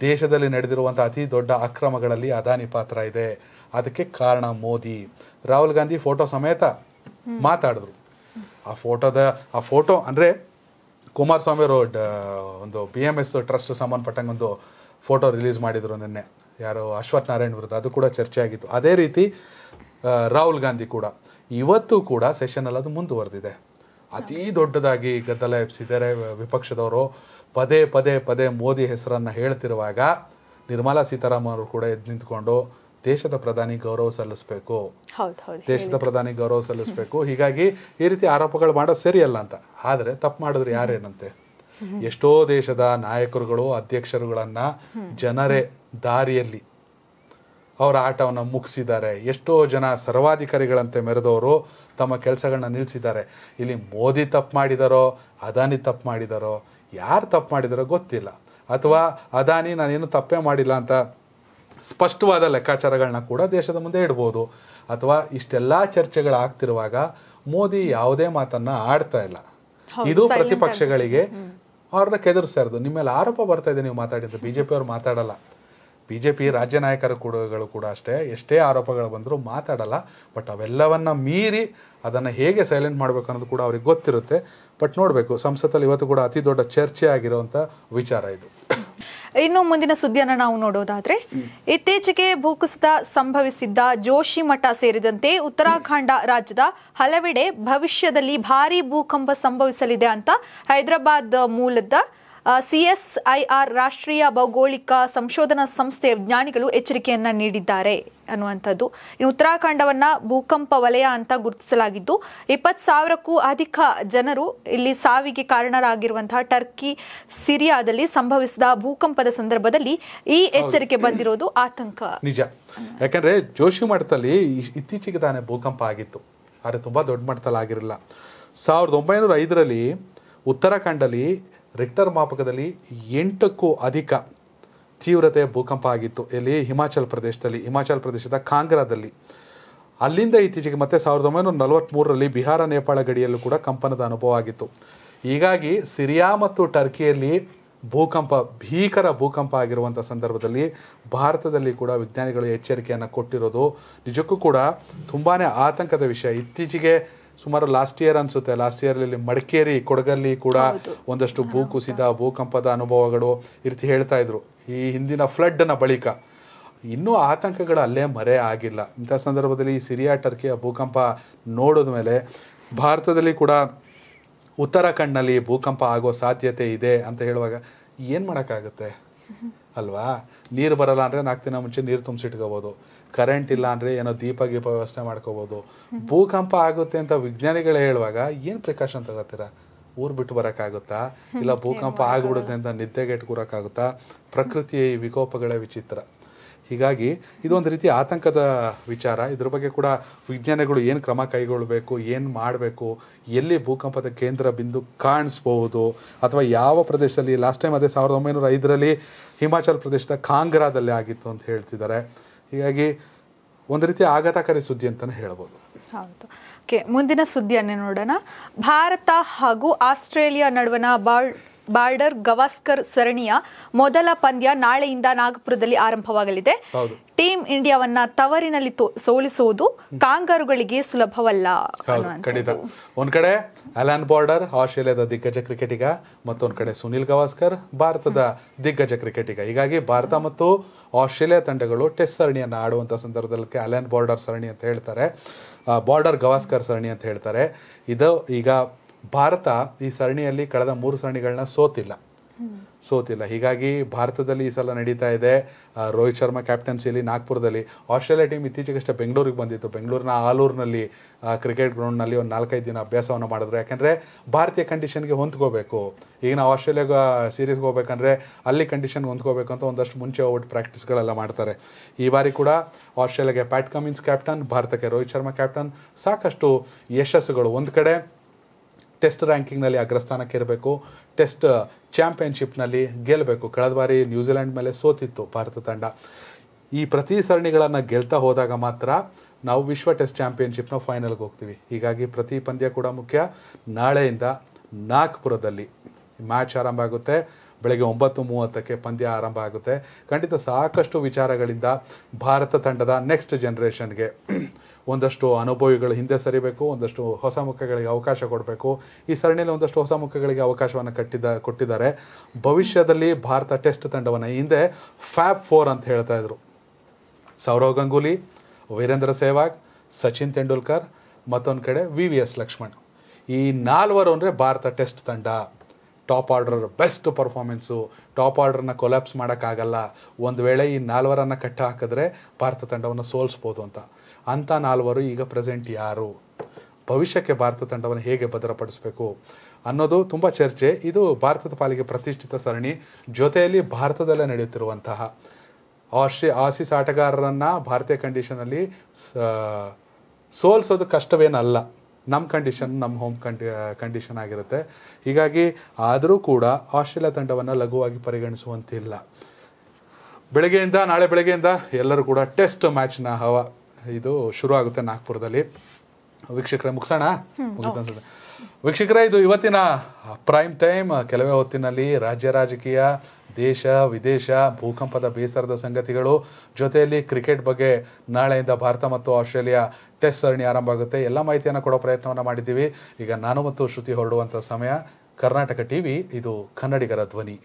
ದೇಶದಲ್ಲಿ ನಡೆದಿರುವಂಥ ಅತಿ ದೊಡ್ಡ ಅಕ್ರಮಗಳಲ್ಲಿ ಅದಾನಿ ಪಾತ್ರ ಇದೆ. ಅದಕ್ಕೆ ಕಾರಣ ಮೋದಿ. ರಾಹುಲ್ ಗಾಂಧಿ ಫೋಟೋ ಸಮೇತ ಮಾತಾಡಿದ್ರು. ಆ ಫೋಟೋದ ಆ ಫೋಟೋ ಅಂದರೆ ಕುಮಾರಸ್ವಾಮಿ ಅವರು ಒಂದು ಬಿ ಎಂ ಎಸ್ ಟ್ರಸ್ಟ್ ಸಂಬಂಧಪಟ್ಟಂಗೆ ಒಂದು ಫೋಟೋ ರಿಲೀಸ್ ಮಾಡಿದರು ನಿನ್ನೆ. ಯಾರು ಅಶ್ವಥ್ ನಾರಾಯಣ್ ವಿರುದ್ಧ. ಅದು ಕೂಡ ಚರ್ಚೆ ಆಗಿತ್ತು ಅದೇ ರೀತಿ ರಾಹುಲ್ ಗಾಂಧಿ ಕೂಡ. ಇವತ್ತು ಕೂಡ ಸೆಷನಲ್ಲಿ ಅದು ಮುಂದುವರೆದಿದೆ. ಅತಿ ದೊಡ್ಡದಾಗಿ ಗದ್ದಲ ಎಬ್ಸಿದ್ದಾರೆ ವಿಪಕ್ಷದವರು. ಪದೇ ಪದೇ ಪದೇ ಮೋದಿ ಹೆಸರನ್ನು ಹೇಳ್ತಿರುವಾಗ ನಿರ್ಮಲಾ ಸೀತಾರಾಮನ್ ಅವರು ಕೂಡ ಎದ್ದು ನಿಂತ್ಕೊಂಡು ದೇಶದ ಪ್ರಧಾನಿ ಗೌರವ ಸಲ್ಲಿಸಬೇಕು. ದೇಶದ ಪ್ರಧಾನಿ ಗೌರವ ಸಲ್ಲಿಸಬೇಕು. ಹೀಗಾಗಿ ಈ ರೀತಿ ಆರೋಪಗಳು ಮಾಡೋದು ಸರಿಯಲ್ಲ ಅಂತ. ಆದರೆ ತಪ್ಪು ಮಾಡಿದ್ರೆ ಯಾರೇನಂತೆ? ಎಷ್ಟೋ ದೇಶದ ನಾಯಕರುಗಳು ಅಧ್ಯಕ್ಷರುಗಳನ್ನ ಜನರೇ ದಾರಿಯಲ್ಲಿ ಅವರ ಆಟವನ್ನು ಮುಗಿಸಿದ್ದಾರೆ. ಎಷ್ಟೋ ಜನ ಸರ್ವಾಧಿಕಾರಿಗಳಂತೆ ಮೆರೆದವರು ತಮ್ಮ ಕೆಲಸಗಳನ್ನ ನಿಲ್ಲಿಸಿದ್ದಾರೆ ಇಲ್ಲಿ ಮೋದಿ ತಪ್ಪು ಮಾಡಿದಾರೋ ಅದಾನಿ ತಪ್ಪು ಮಾಡಿದಾರೋ ಯಾರು ತಪ್ಪು ಮಾಡಿದಾರೋ ಗೊತ್ತಿಲ್ಲ. ಅಥವಾ ಅದಾನಿ ನಾನೇನು ತಪ್ಪೇ ಮಾಡಿಲ್ಲ ಅಂತ ಸ್ಪಷ್ಟವಾದ ಲೆಕ್ಕಾಚಾರಗಳನ್ನ ಕೂಡ ದೇಶದ ಮುಂದೆ ಇಡ್ಬೋದು. ಅಥವಾ ಇಷ್ಟೆಲ್ಲ ಚರ್ಚೆಗಳಾಗ್ತಿರುವಾಗ ಮೋದಿ ಯಾವುದೇ ಮಾತನ್ನ ಆಡ್ತಾ ಇಲ್ಲ. ಇದು ಪ್ರತಿಪಕ್ಷಗಳಿಗೆ ಅವ್ರನ್ನ ಕೆದರ್ಸ್ತಾ ಇರೋದು. ನಿಮ್ಮ ಮೇಲೆ ಆರೋಪ ಬರ್ತಾ ಇದೆ ನೀವು ಮಾತಾಡಿದ್ದು. ಜೆ ಪಿಯವ್ರು ಮಾತಾಡಲ್ಲ. ಬಿ ಜೆ ಪಿ ರಾಜ್ಯ ನಾಯಕರ ಕೂಡಗಳು ಕೂಡ ಅಷ್ಟೇ ಎಷ್ಟೇ ಆರೋಪಗಳು ಬಂದರೂ ಮಾತಾಡಲ್ಲ. ಬಟ್ ಅವೆಲ್ಲವನ್ನ ಮೀರಿ ಅದನ್ನ ಹೇಗೆ ಸೈಲೆಂಟ್ ಮಾಡಬೇಕು ಅನ್ನೋದು ಕೂಡ ಅವ್ರಿಗೆ ಗೊತ್ತಿರುತ್ತೆ. ಬಟ್ ನೋಡಬೇಕು ಸಂಸತ್ತಲ್ಲಿ ಇವತ್ತು ಕೂಡ ಅತಿ ದೊಡ್ಡ ಚರ್ಚೆ ಆಗಿರುವಂತ ವಿಚಾರ ಇದು. ಇನ್ನು ಮುಂದಿನ ಸುದ್ದಿಯನ್ನು ನಾವು ನೋಡೋದಾದ್ರೆ, ಇತ್ತೀಚೆಗೆ ಭೂಕುಸಿತ ಸಂಭವಿಸಿದ್ದ ಜೋಶಿಮಠ ಸೇರಿದಂತೆ ಉತ್ತರಾಖಂಡ ರಾಜ್ಯದ ಹಲವೆಡೆ ಭವಿಷ್ಯದಲ್ಲಿ ಭಾರೀ ಭೂಕಂಪ ಸಂಭವಿಸಲಿದೆ ಅಂತ ಹೈದರಾಬಾದ್ ಮೂಲದ ಸಿಎಸ್ಐಆರ್ ರಾಷ್ಟ್ರೀಯ ಭೌಗೋಳಿಕ ಸಂಶೋಧನಾ ಸಂಸ್ಥೆಯ ವಿಜ್ಞಾನಿಗಳು ಎಚ್ಚರಿಕೆಯನ್ನು ನೀಡಿದ್ದಾರೆ ಅನ್ನುವಂಥದ್ದು. ಇನ್ನು ಉತ್ತರಾಖಂಡವನ್ನು ಭೂಕಂಪ ವಲಯ ಅಂತ ಗುರುತಿಸಲಾಗಿದ್ದು ಇಪ್ಪತ್ತು ಸಾವಿರಕ್ಕೂ ಅಧಿಕ ಜನರು ಇಲ್ಲಿ ಸಾವಿಗೆ ಕಾರಣರಾಗಿರುವಂತಹ ಟರ್ಕಿ ಸಿರಿಯಾದಲ್ಲಿ ಸಂಭವಿಸಿದ ಭೂಕಂಪದ ಸಂದರ್ಭದಲ್ಲಿ ಈ ಎಚ್ಚರಿಕೆ ಬಂದಿರೋದು ಆತಂಕ. ನಿಜ. ಯಾಕಂದ್ರೆ ಜೋಶಿ ಮಠದಲ್ಲಿ ಇತ್ತೀಚೆಗೆ ತಾನೇ ಭೂಕಂಪ ಆಗಿತ್ತು. ಆದರೆ ತುಂಬಾ ದೊಡ್ಡ ಮಟ್ಟದಲ್ಲಿ ಆಗಿರಲಿಲ್ಲ. ಸಾವಿರದ ಒಂಬೈನೂರ ಐದರಲ್ಲಿ ಉತ್ತರಾಖಂಡಲ್ಲಿ ರಿಕ್ಟರ್ ಮಾಪಕದಲ್ಲಿ ಎಂಟಕ್ಕೂ ಅಧಿಕ ತೀವ್ರತೆ ಭೂಕಂಪ ಆಗಿತ್ತು. ಎಲ್ಲಿ? ಹಿಮಾಚಲ್ ಪ್ರದೇಶದಲ್ಲಿ, ಹಿಮಾಚಲ್ ಪ್ರದೇಶದ ಕಾಂಗ್ರಾದಲ್ಲಿ. ಅಲ್ಲಿಂದ ಇತ್ತೀಚೆಗೆ ಮತ್ತೆ ಸಾವಿರದ ಒಂಬೈನೂರ ನಲವತ್ತ್ಮೂರರಲ್ಲಿ ಬಿಹಾರ, ನೇಪಾಳ ಗಡಿಯಲ್ಲೂ ಕೂಡ ಕಂಪನದ ಅನುಭವ ಆಗಿತ್ತು. ಹೀಗಾಗಿ ಸಿರಿಯಾ ಮತ್ತು ಟರ್ಕಿಯಲ್ಲಿ ಭೂಕಂಪ, ಭೀಕರ ಭೂಕಂಪ ಆಗಿರುವಂಥ ಸಂದರ್ಭದಲ್ಲಿ ಭಾರತದಲ್ಲಿ ಕೂಡ ವಿಜ್ಞಾನಿಗಳು ಎಚ್ಚರಿಕೆಯನ್ನು ಕೊಟ್ಟಿರೋದು ನಿಜಕ್ಕೂ ಕೂಡ ತುಂಬಾ ಆತಂಕದ ವಿಷಯ. ಇತ್ತೀಚೆಗೆ ಸುಮಾರು ಲಾಸ್ಟ್ ಇಯರ್ ಅನ್ಸುತ್ತೆ. ಲಾಸ್ಟ್ ಇಯರ್ ಮಡಿಕೇರಿ ಕೊಡಗಲ್ಲಿ ಕೂಡ ಒಂದಷ್ಟು ಭೂಕುಸಿತ ಭೂಕಂಪದ ಅನುಭವಗಳು ಇರ್ತಿ ರೀತಿ ಹೇಳ್ತಾ ಇದ್ರು. ಈ ಹಿಂದಿನ ಫ್ಲಡ್ನ ಬಳಿಕ. ಇನ್ನೂ ಆತಂಕಗಳು ಅಲ್ಲೇ ಮರೆ ಆಗಿಲ್ಲ. ಇಂಥ ಸಂದರ್ಭದಲ್ಲಿ ಸಿರಿಯಾ ಟರ್ಕಿಯ ಭೂಕಂಪ ನೋಡಿದ ಮೇಲೆ ಭಾರತದಲ್ಲಿ ಕೂಡ ಉತ್ತರಾಖಂಡ್ನಲ್ಲಿ ಭೂಕಂಪ ಆಗೋ ಸಾಧ್ಯತೆ ಇದೆ ಅಂತ ಹೇಳುವಾಗ ಏನು ಮಾಡೋಕ್ಕಾಗುತ್ತೆ? ಅಲ್ವಾ? ನೀರು ಬರಲ್ಲ ಅಂದರೆ ನಾಲ್ಕು ದಿನ ಮುಂಚೆ ನೀರು ತುಂಬಿಸಿಟ್ಕೋಬೋದು. ಕರೆಂಟ್ ಇಲ್ಲ ಅಂದರೆ ಏನೋ ದೀಪ ಗೀಪ ವ್ಯವಸ್ಥೆ ಮಾಡ್ಕೋಬೋದು. ಭೂಕಂಪ ಆಗುತ್ತೆ ಅಂತ ವಿಜ್ಞಾನಿಗಳು ಹೇಳುವಾಗ ಏನು ಪ್ರಿಕಾಷನ್ ತಗೋತೀರಾ? ಊರು ಬಿಟ್ಟು ಬರೋಕ್ಕಾಗುತ್ತಾ? ಇಲ್ಲ [LAUGHS] ಭೂಕಂಪ ಆಗ್ಬಿಡುತ್ತೆ ಅಂತ ನಿದ್ದೆಗೆಟ್ ಕೂರಕ್ಕಾಗುತ್ತಾ ಪ್ರಕೃತಿಯ ಈ ವಿಕೋಪಗಳೇ ವಿಚಿತ್ರ. ಹೀಗಾಗಿ ಇದೊಂದು ರೀತಿ ಆತಂಕದ ವಿಚಾರ. ಇದ್ರ ಬಗ್ಗೆ ಕೂಡ ವಿಜ್ಞಾನಿಗಳು ಏನು ಕ್ರಮ ಕೈಗೊಳ್ಳಬೇಕು ಏನು ಮಾಡಬೇಕು ಎಲ್ಲಿ ಭೂಕಂಪದ ಕೇಂದ್ರ ಬಿಂದು ಕಾಣಿಸ್ಬಹುದು ಅಥವಾ ಯಾವ ಪ್ರದೇಶದಲ್ಲಿ ಲಾಸ್ಟ್ ಟೈಮ್ ಅದೇ ಸಾವಿರದ ಒಂಬೈನೂರ ಐದರಲ್ಲಿ ಹಿಮಾಚಲ್ ಪ್ರದೇಶದ ಕಾಂಗ್ರಾದಲ್ಲಿ ಆಗಿತ್ತು ಅಂತ ಹೇಳ್ತಿದ್ದಾರೆ. ಹೀಗಾಗಿ ಒಂದು ರೀತಿ ಆಘಾತಕಾರಿ ಸುದ್ದಿ ಅಂತಲೇ ಹೇಳ್ಬೋದು. ಹೌದು. ಓಕೆ ಮುಂದಿನ ಸುದ್ದಿಯನ್ನು ನೋಡೋಣ. ಭಾರತ ಹಾಗೂ ಆಸ್ಟ್ರೇಲಿಯಾ ನಡುವಣ ಬಾಳ್ ಬಾರ್ಡರ್ ಗವಾಸ್ಕರ್ ಸರಣಿಯ ಮೊದಲ ಪಂದ್ಯ ನಾಳೆಯಿಂದ ನಾಗಪುರದಲ್ಲಿ ಆರಂಭವಾಗಲಿದೆ. ಟೀಮ್ ಇಂಡಿಯಾವನ್ನ ತವರಿನಲ್ಲಿ ತೋ- ಸೋಲಿಸುವುದು ಕಾಂಗಾರುಗಳಿಗೆ ಸುಲಭವಲ್ಲ. ಖಂಡಿತ. ಒಂದ್ ಕಡೆ ಅಲಾನ್ ಬಾರ್ಡರ್ ಆಸ್ಟ್ರೇಲಿಯಾದ ದಿಗ್ಗಜ ಕ್ರಿಕೆಟಿಗ ಮತ್ತೊಂದು ಕಡೆ ಸುನಿಲ್ ಗವಾಸ್ಕರ್ ಭಾರತದ ದಿಗ್ಗಜ ಕ್ರಿಕೆಟಿಗ. ಹೀಗಾಗಿ ಭಾರತ ಮತ್ತು ಆಸ್ಟ್ರೇಲಿಯಾ ತಂಡಗಳು ಟೆಸ್ಟ್ ಸರಣಿಯನ್ನು ಆಡುವಂತ ಸಂದರ್ಭದಲ್ಲಿ ಅಲಾನ್ ಬಾರ್ಡರ್ ಸರಣಿ ಅಂತ ಹೇಳ್ತಾರೆ. ಬಾರ್ಡರ್ ಗವಾಸ್ಕರ್ ಸರಣಿ ಅಂತ ಹೇಳ್ತಾರೆ. ಇದು ಈಗ ಭಾರತ ಈ ಸರಣಿಯಲ್ಲಿ ಕಳೆದ ಮೂರು ಸರಣಿಗಳನ್ನ ಸೋತಿಲ್ಲ. ಸೋತಿಲ್ಲ. ಹೀಗಾಗಿ ಭಾರತದಲ್ಲಿ ಈ ಸಲ ನಡೀತಾ ಇದೆ ರೋಹಿತ್ ಶರ್ಮಾ ಕ್ಯಾಪ್ಟನ್ಸಿಯಲ್ಲಿ ನಾಗ್ಪುರದಲ್ಲಿ. ಆಸ್ಟ್ರೇಲಿಯಾ ಟೀಮ್ ಇತ್ತೀಚೆಗಷ್ಟೇ ಬೆಂಗಳೂರಿಗೆ ಬಂದಿತ್ತು. ಬೆಂಗಳೂರಿನ ಆಲೂರಿನಲ್ಲಿ ಕ್ರಿಕೆಟ್ ಗ್ರೌಂಡ್ನಲ್ಲಿ ಒಂದು ನಾಲ್ಕೈದು ದಿನ ಅಭ್ಯಾಸವನ್ನು ಮಾಡಿದ್ರು. ಯಾಕೆಂದರೆ ಭಾರತೀಯ ಕಂಡೀಷನ್ಗೆ ಹೊಂದ್ಕೋಬೇಕು. ಈಗ ನಾವು ಆಸ್ಟ್ರೇಲಿಯಾಗ ಸೀರೀಸ್ಗೆ ಹೋಗ್ಬೇಕಂದ್ರೆ ಅಲ್ಲಿ ಕಂಡೀಷನ್ಗೆ ಹೊಂದ್ಕೋಬೇಕು ಅಂತ ಒಂದಷ್ಟು ಮುಂಚೆ ಓಟ್ ಪ್ರಾಕ್ಟೀಸ್ಗಳೆಲ್ಲ ಮಾಡ್ತಾರೆ. ಈ ಬಾರಿ ಕೂಡ ಆಸ್ಟ್ರೇಲಿಯಾಗೆ ಪ್ಯಾಟ್ ಕಮಿನ್ಸ್ ಕ್ಯಾಪ್ಟನ್ ಭಾರತಕ್ಕೆ ರೋಹಿತ್ ಶರ್ಮಾ ಕ್ಯಾಪ್ಟನ್ ಸಾಕಷ್ಟು ಯಶಸ್ಸುಗಳು. ಒಂದು ಕಡೆ ಟೆಸ್ಟ್ ರ್ಯಾಂಕಿಂಗ್ನಲ್ಲಿ ಅಗ್ರಸ್ಥಾನಕ್ಕೆ ಇರಬೇಕು. ಟೆಸ್ಟ್ ಚಾಂಪಿಯನ್ಶಿಪ್ನಲ್ಲಿ ಗೆಲ್ಲಬೇಕು. ಕಳೆದ ಬಾರಿ ನ್ಯೂಜಿಲೆಂಡ್ ಮೇಲೆ ಸೋತಿತ್ತು ಭಾರತ ತಂಡ. ಈ ಪ್ರತಿ ಸರಣಿಗಳನ್ನು ಗೆಲ್ತಾ ಹೋದಾಗ ಮಾತ್ರ ನಾವು ವಿಶ್ವ ಟೆಸ್ಟ್ ಚಾಂಪಿಯನ್ಶಿಪ್ನ ಫೈನಲ್ಗೆ ಹೋಗ್ತೀವಿ. ಹೀಗಾಗಿ ಪ್ರತಿ ಪಂದ್ಯ ಕೂಡ ಮುಖ್ಯ. ನಾಳೆಯಿಂದ ನಾಗ್ಪುರದಲ್ಲಿ ಮ್ಯಾಚ್ ಆರಂಭ ಆಗುತ್ತೆ. ಬೆಳಗ್ಗೆ ಒಂಬತ್ತು ಮೂವತ್ತಕ್ಕೆ ಪಂದ್ಯ ಆರಂಭ ಆಗುತ್ತೆ. ಖಂಡಿತ ಸಾಕಷ್ಟು ವಿಚಾರಗಳಿಂದ ಭಾರತ ತಂಡದ ನೆಕ್ಸ್ಟ್ ಜನ್ರೇಷನ್ಗೆ ಒಂದಷ್ಟು ಅನುಭವಿಗಳು ಹಿಂದೆ ಸರಿಬೇಕು, ಒಂದಷ್ಟು ಹೊಸ ಮುಖಗಳಿಗೆ ಅವಕಾಶ ಕೊಡಬೇಕು. ಈ ಸರಣಿಯಲ್ಲಿ ಒಂದಷ್ಟು ಹೊಸ ಮುಖಗಳಿಗೆ ಅವಕಾಶವನ್ನು ಕಟ್ಟಿದ, ಕೊಟ್ಟಿದ್ದಾರೆ. ಭವಿಷ್ಯದಲ್ಲಿ ಭಾರತ ಟೆಸ್ಟ್ ತಂಡವನ್ನು ಹಿಂದೆ ಫ್ಯಾಬ್ ಫೋರ್ ಅಂತ ಹೇಳ್ತಾ ಇದ್ರು. ಸೌರವ್ ಗಂಗೂಲಿ, ವೀರೇಂದ್ರ ಸೆಹ್ವಾಗ್, ಸಚಿನ್ ತೆಂಡೂಲ್ಕರ್, ಮತ್ತೊಂದು ಕಡೆ ವಿ ವಿ ಎಸ್ ಲಕ್ಷ್ಮಣ್. ಈ ನಾಲ್ವರು ಅಂದರೆ ಭಾರತ ಟೆಸ್ಟ್ ತಂಡ. Top order, best performance top ಆರ್ಡರ್ನ ಕೊಲ್ಯಾಪ್ಸ್ ಮಾಡೋಕ್ಕಾಗಲ್ಲ. ಒಂದು ವೇಳೆ ಈ ನಾಲ್ವರನ್ನು ಕಟ್ಟ ಹಾಕಿದ್ರೆ ಭಾರತ ತಂಡವನ್ನು ಸೋಲಿಸ್ಬೋದು ಅಂತ. ಅಂಥ ನಾಲ್ವರು ಈಗ ಪ್ರೆಸೆಂಟ್ ಯಾರು? ಭವಿಷ್ಯಕ್ಕೆ ಭಾರತ ತಂಡವನ್ನು ಹೇಗೆ ಭದ್ರಪಡಿಸಬೇಕು? ಅನ್ನೋದು ತುಂಬ ಚರ್ಚೆ. ಇದು ಭಾರತದ ಪಾಲಿಗೆ ಪ್ರತಿಷ್ಠಿತ ಸರಣಿ. ಜೊತೆಯಲ್ಲಿ ಭಾರತದಲ್ಲೇ ನಡೆಯುತ್ತಿರುವಂತಹ ಆಶಿ, ಆಸೀಸ್ ಆಟಗಾರರನ್ನು ಭಾರತೀಯ ಕಂಡೀಷನಲ್ಲಿ ಸೋಲ್ಸೋದು ಕಷ್ಟವೇನಲ್ಲ. ನಮ್ಮ ಕಂಡೀಷನ್ ನಮ್ಮ ಹೋಮ್ ಕಂಡಿ ಕಂಡೀಷನ್ ಆಗಿರುತ್ತೆ. ಹೀಗಾಗಿ ಆದರೂ ಕೂಡ ಆಸ್ಟ್ರೇಲಿಯಾ ತಂಡವನ್ನು ಲಘುವಾಗಿ ಪರಿಗಣಿಸುವಂತಿಲ್ಲ. ಬೆಳಗ್ಗೆಯಿಂದ ನಾಳೆ ಬೆಳಗ್ಗೆಯಿಂದ ಎಲ್ಲರೂ ಕೂಡ ಟೆಸ್ಟ್ ಮ್ಯಾಚ್ನ ಹವ ಇದು ಶುರು ಆಗುತ್ತೆ ನಾಗ್ಪುರದಲ್ಲಿ. ವೀಕ್ಷಕರ ಮುಗಿಸೋಣ? ಮುಗಿದ ವೀಕ್ಷಕರ ವೀಕ್ಷಕರೇ ಇದು ಇವತ್ತಿನ ಪ್ರೈಮ್ ಟೈಮ್ ಕೆಲವೇ ಹೊತ್ತಿನಲ್ಲಿ ರಾಜ್ಯ ರಾಜಕೀಯ ದೇಶ, ವಿದೇಶ, ಭೂಕಂಪದ ಬೇಸರದ ಸಂಗತಿಗಳು, ಜೊತೆಯಲ್ಲಿ ಕ್ರಿಕೆಟ್ ಬಗ್ಗೆ ನಾಳೆಯಿಂದ ಭಾರತ ಮತ್ತು ಆಸ್ಟ್ರೇಲಿಯಾ ಟೆಸ್ಟ್ ಸರಣಿ ಆರಂಭ ಆಗುತ್ತೆ. ಎಲ್ಲ ಮಾಹಿತಿಯನ್ನು ಕೊಡೋ ಪ್ರಯತ್ನವನ್ನು ಮಾಡಿದ್ದೀವಿ. ಈಗ ನಾನು ಮತ್ತು ಶ್ರುತಿ ಹೊರಡುವಂಥ ಸಮಯ. ಕರ್ನಾಟಕ ಟಿವಿ, ಇದು ಕನ್ನಡಿಗರ ಧ್ವನಿ.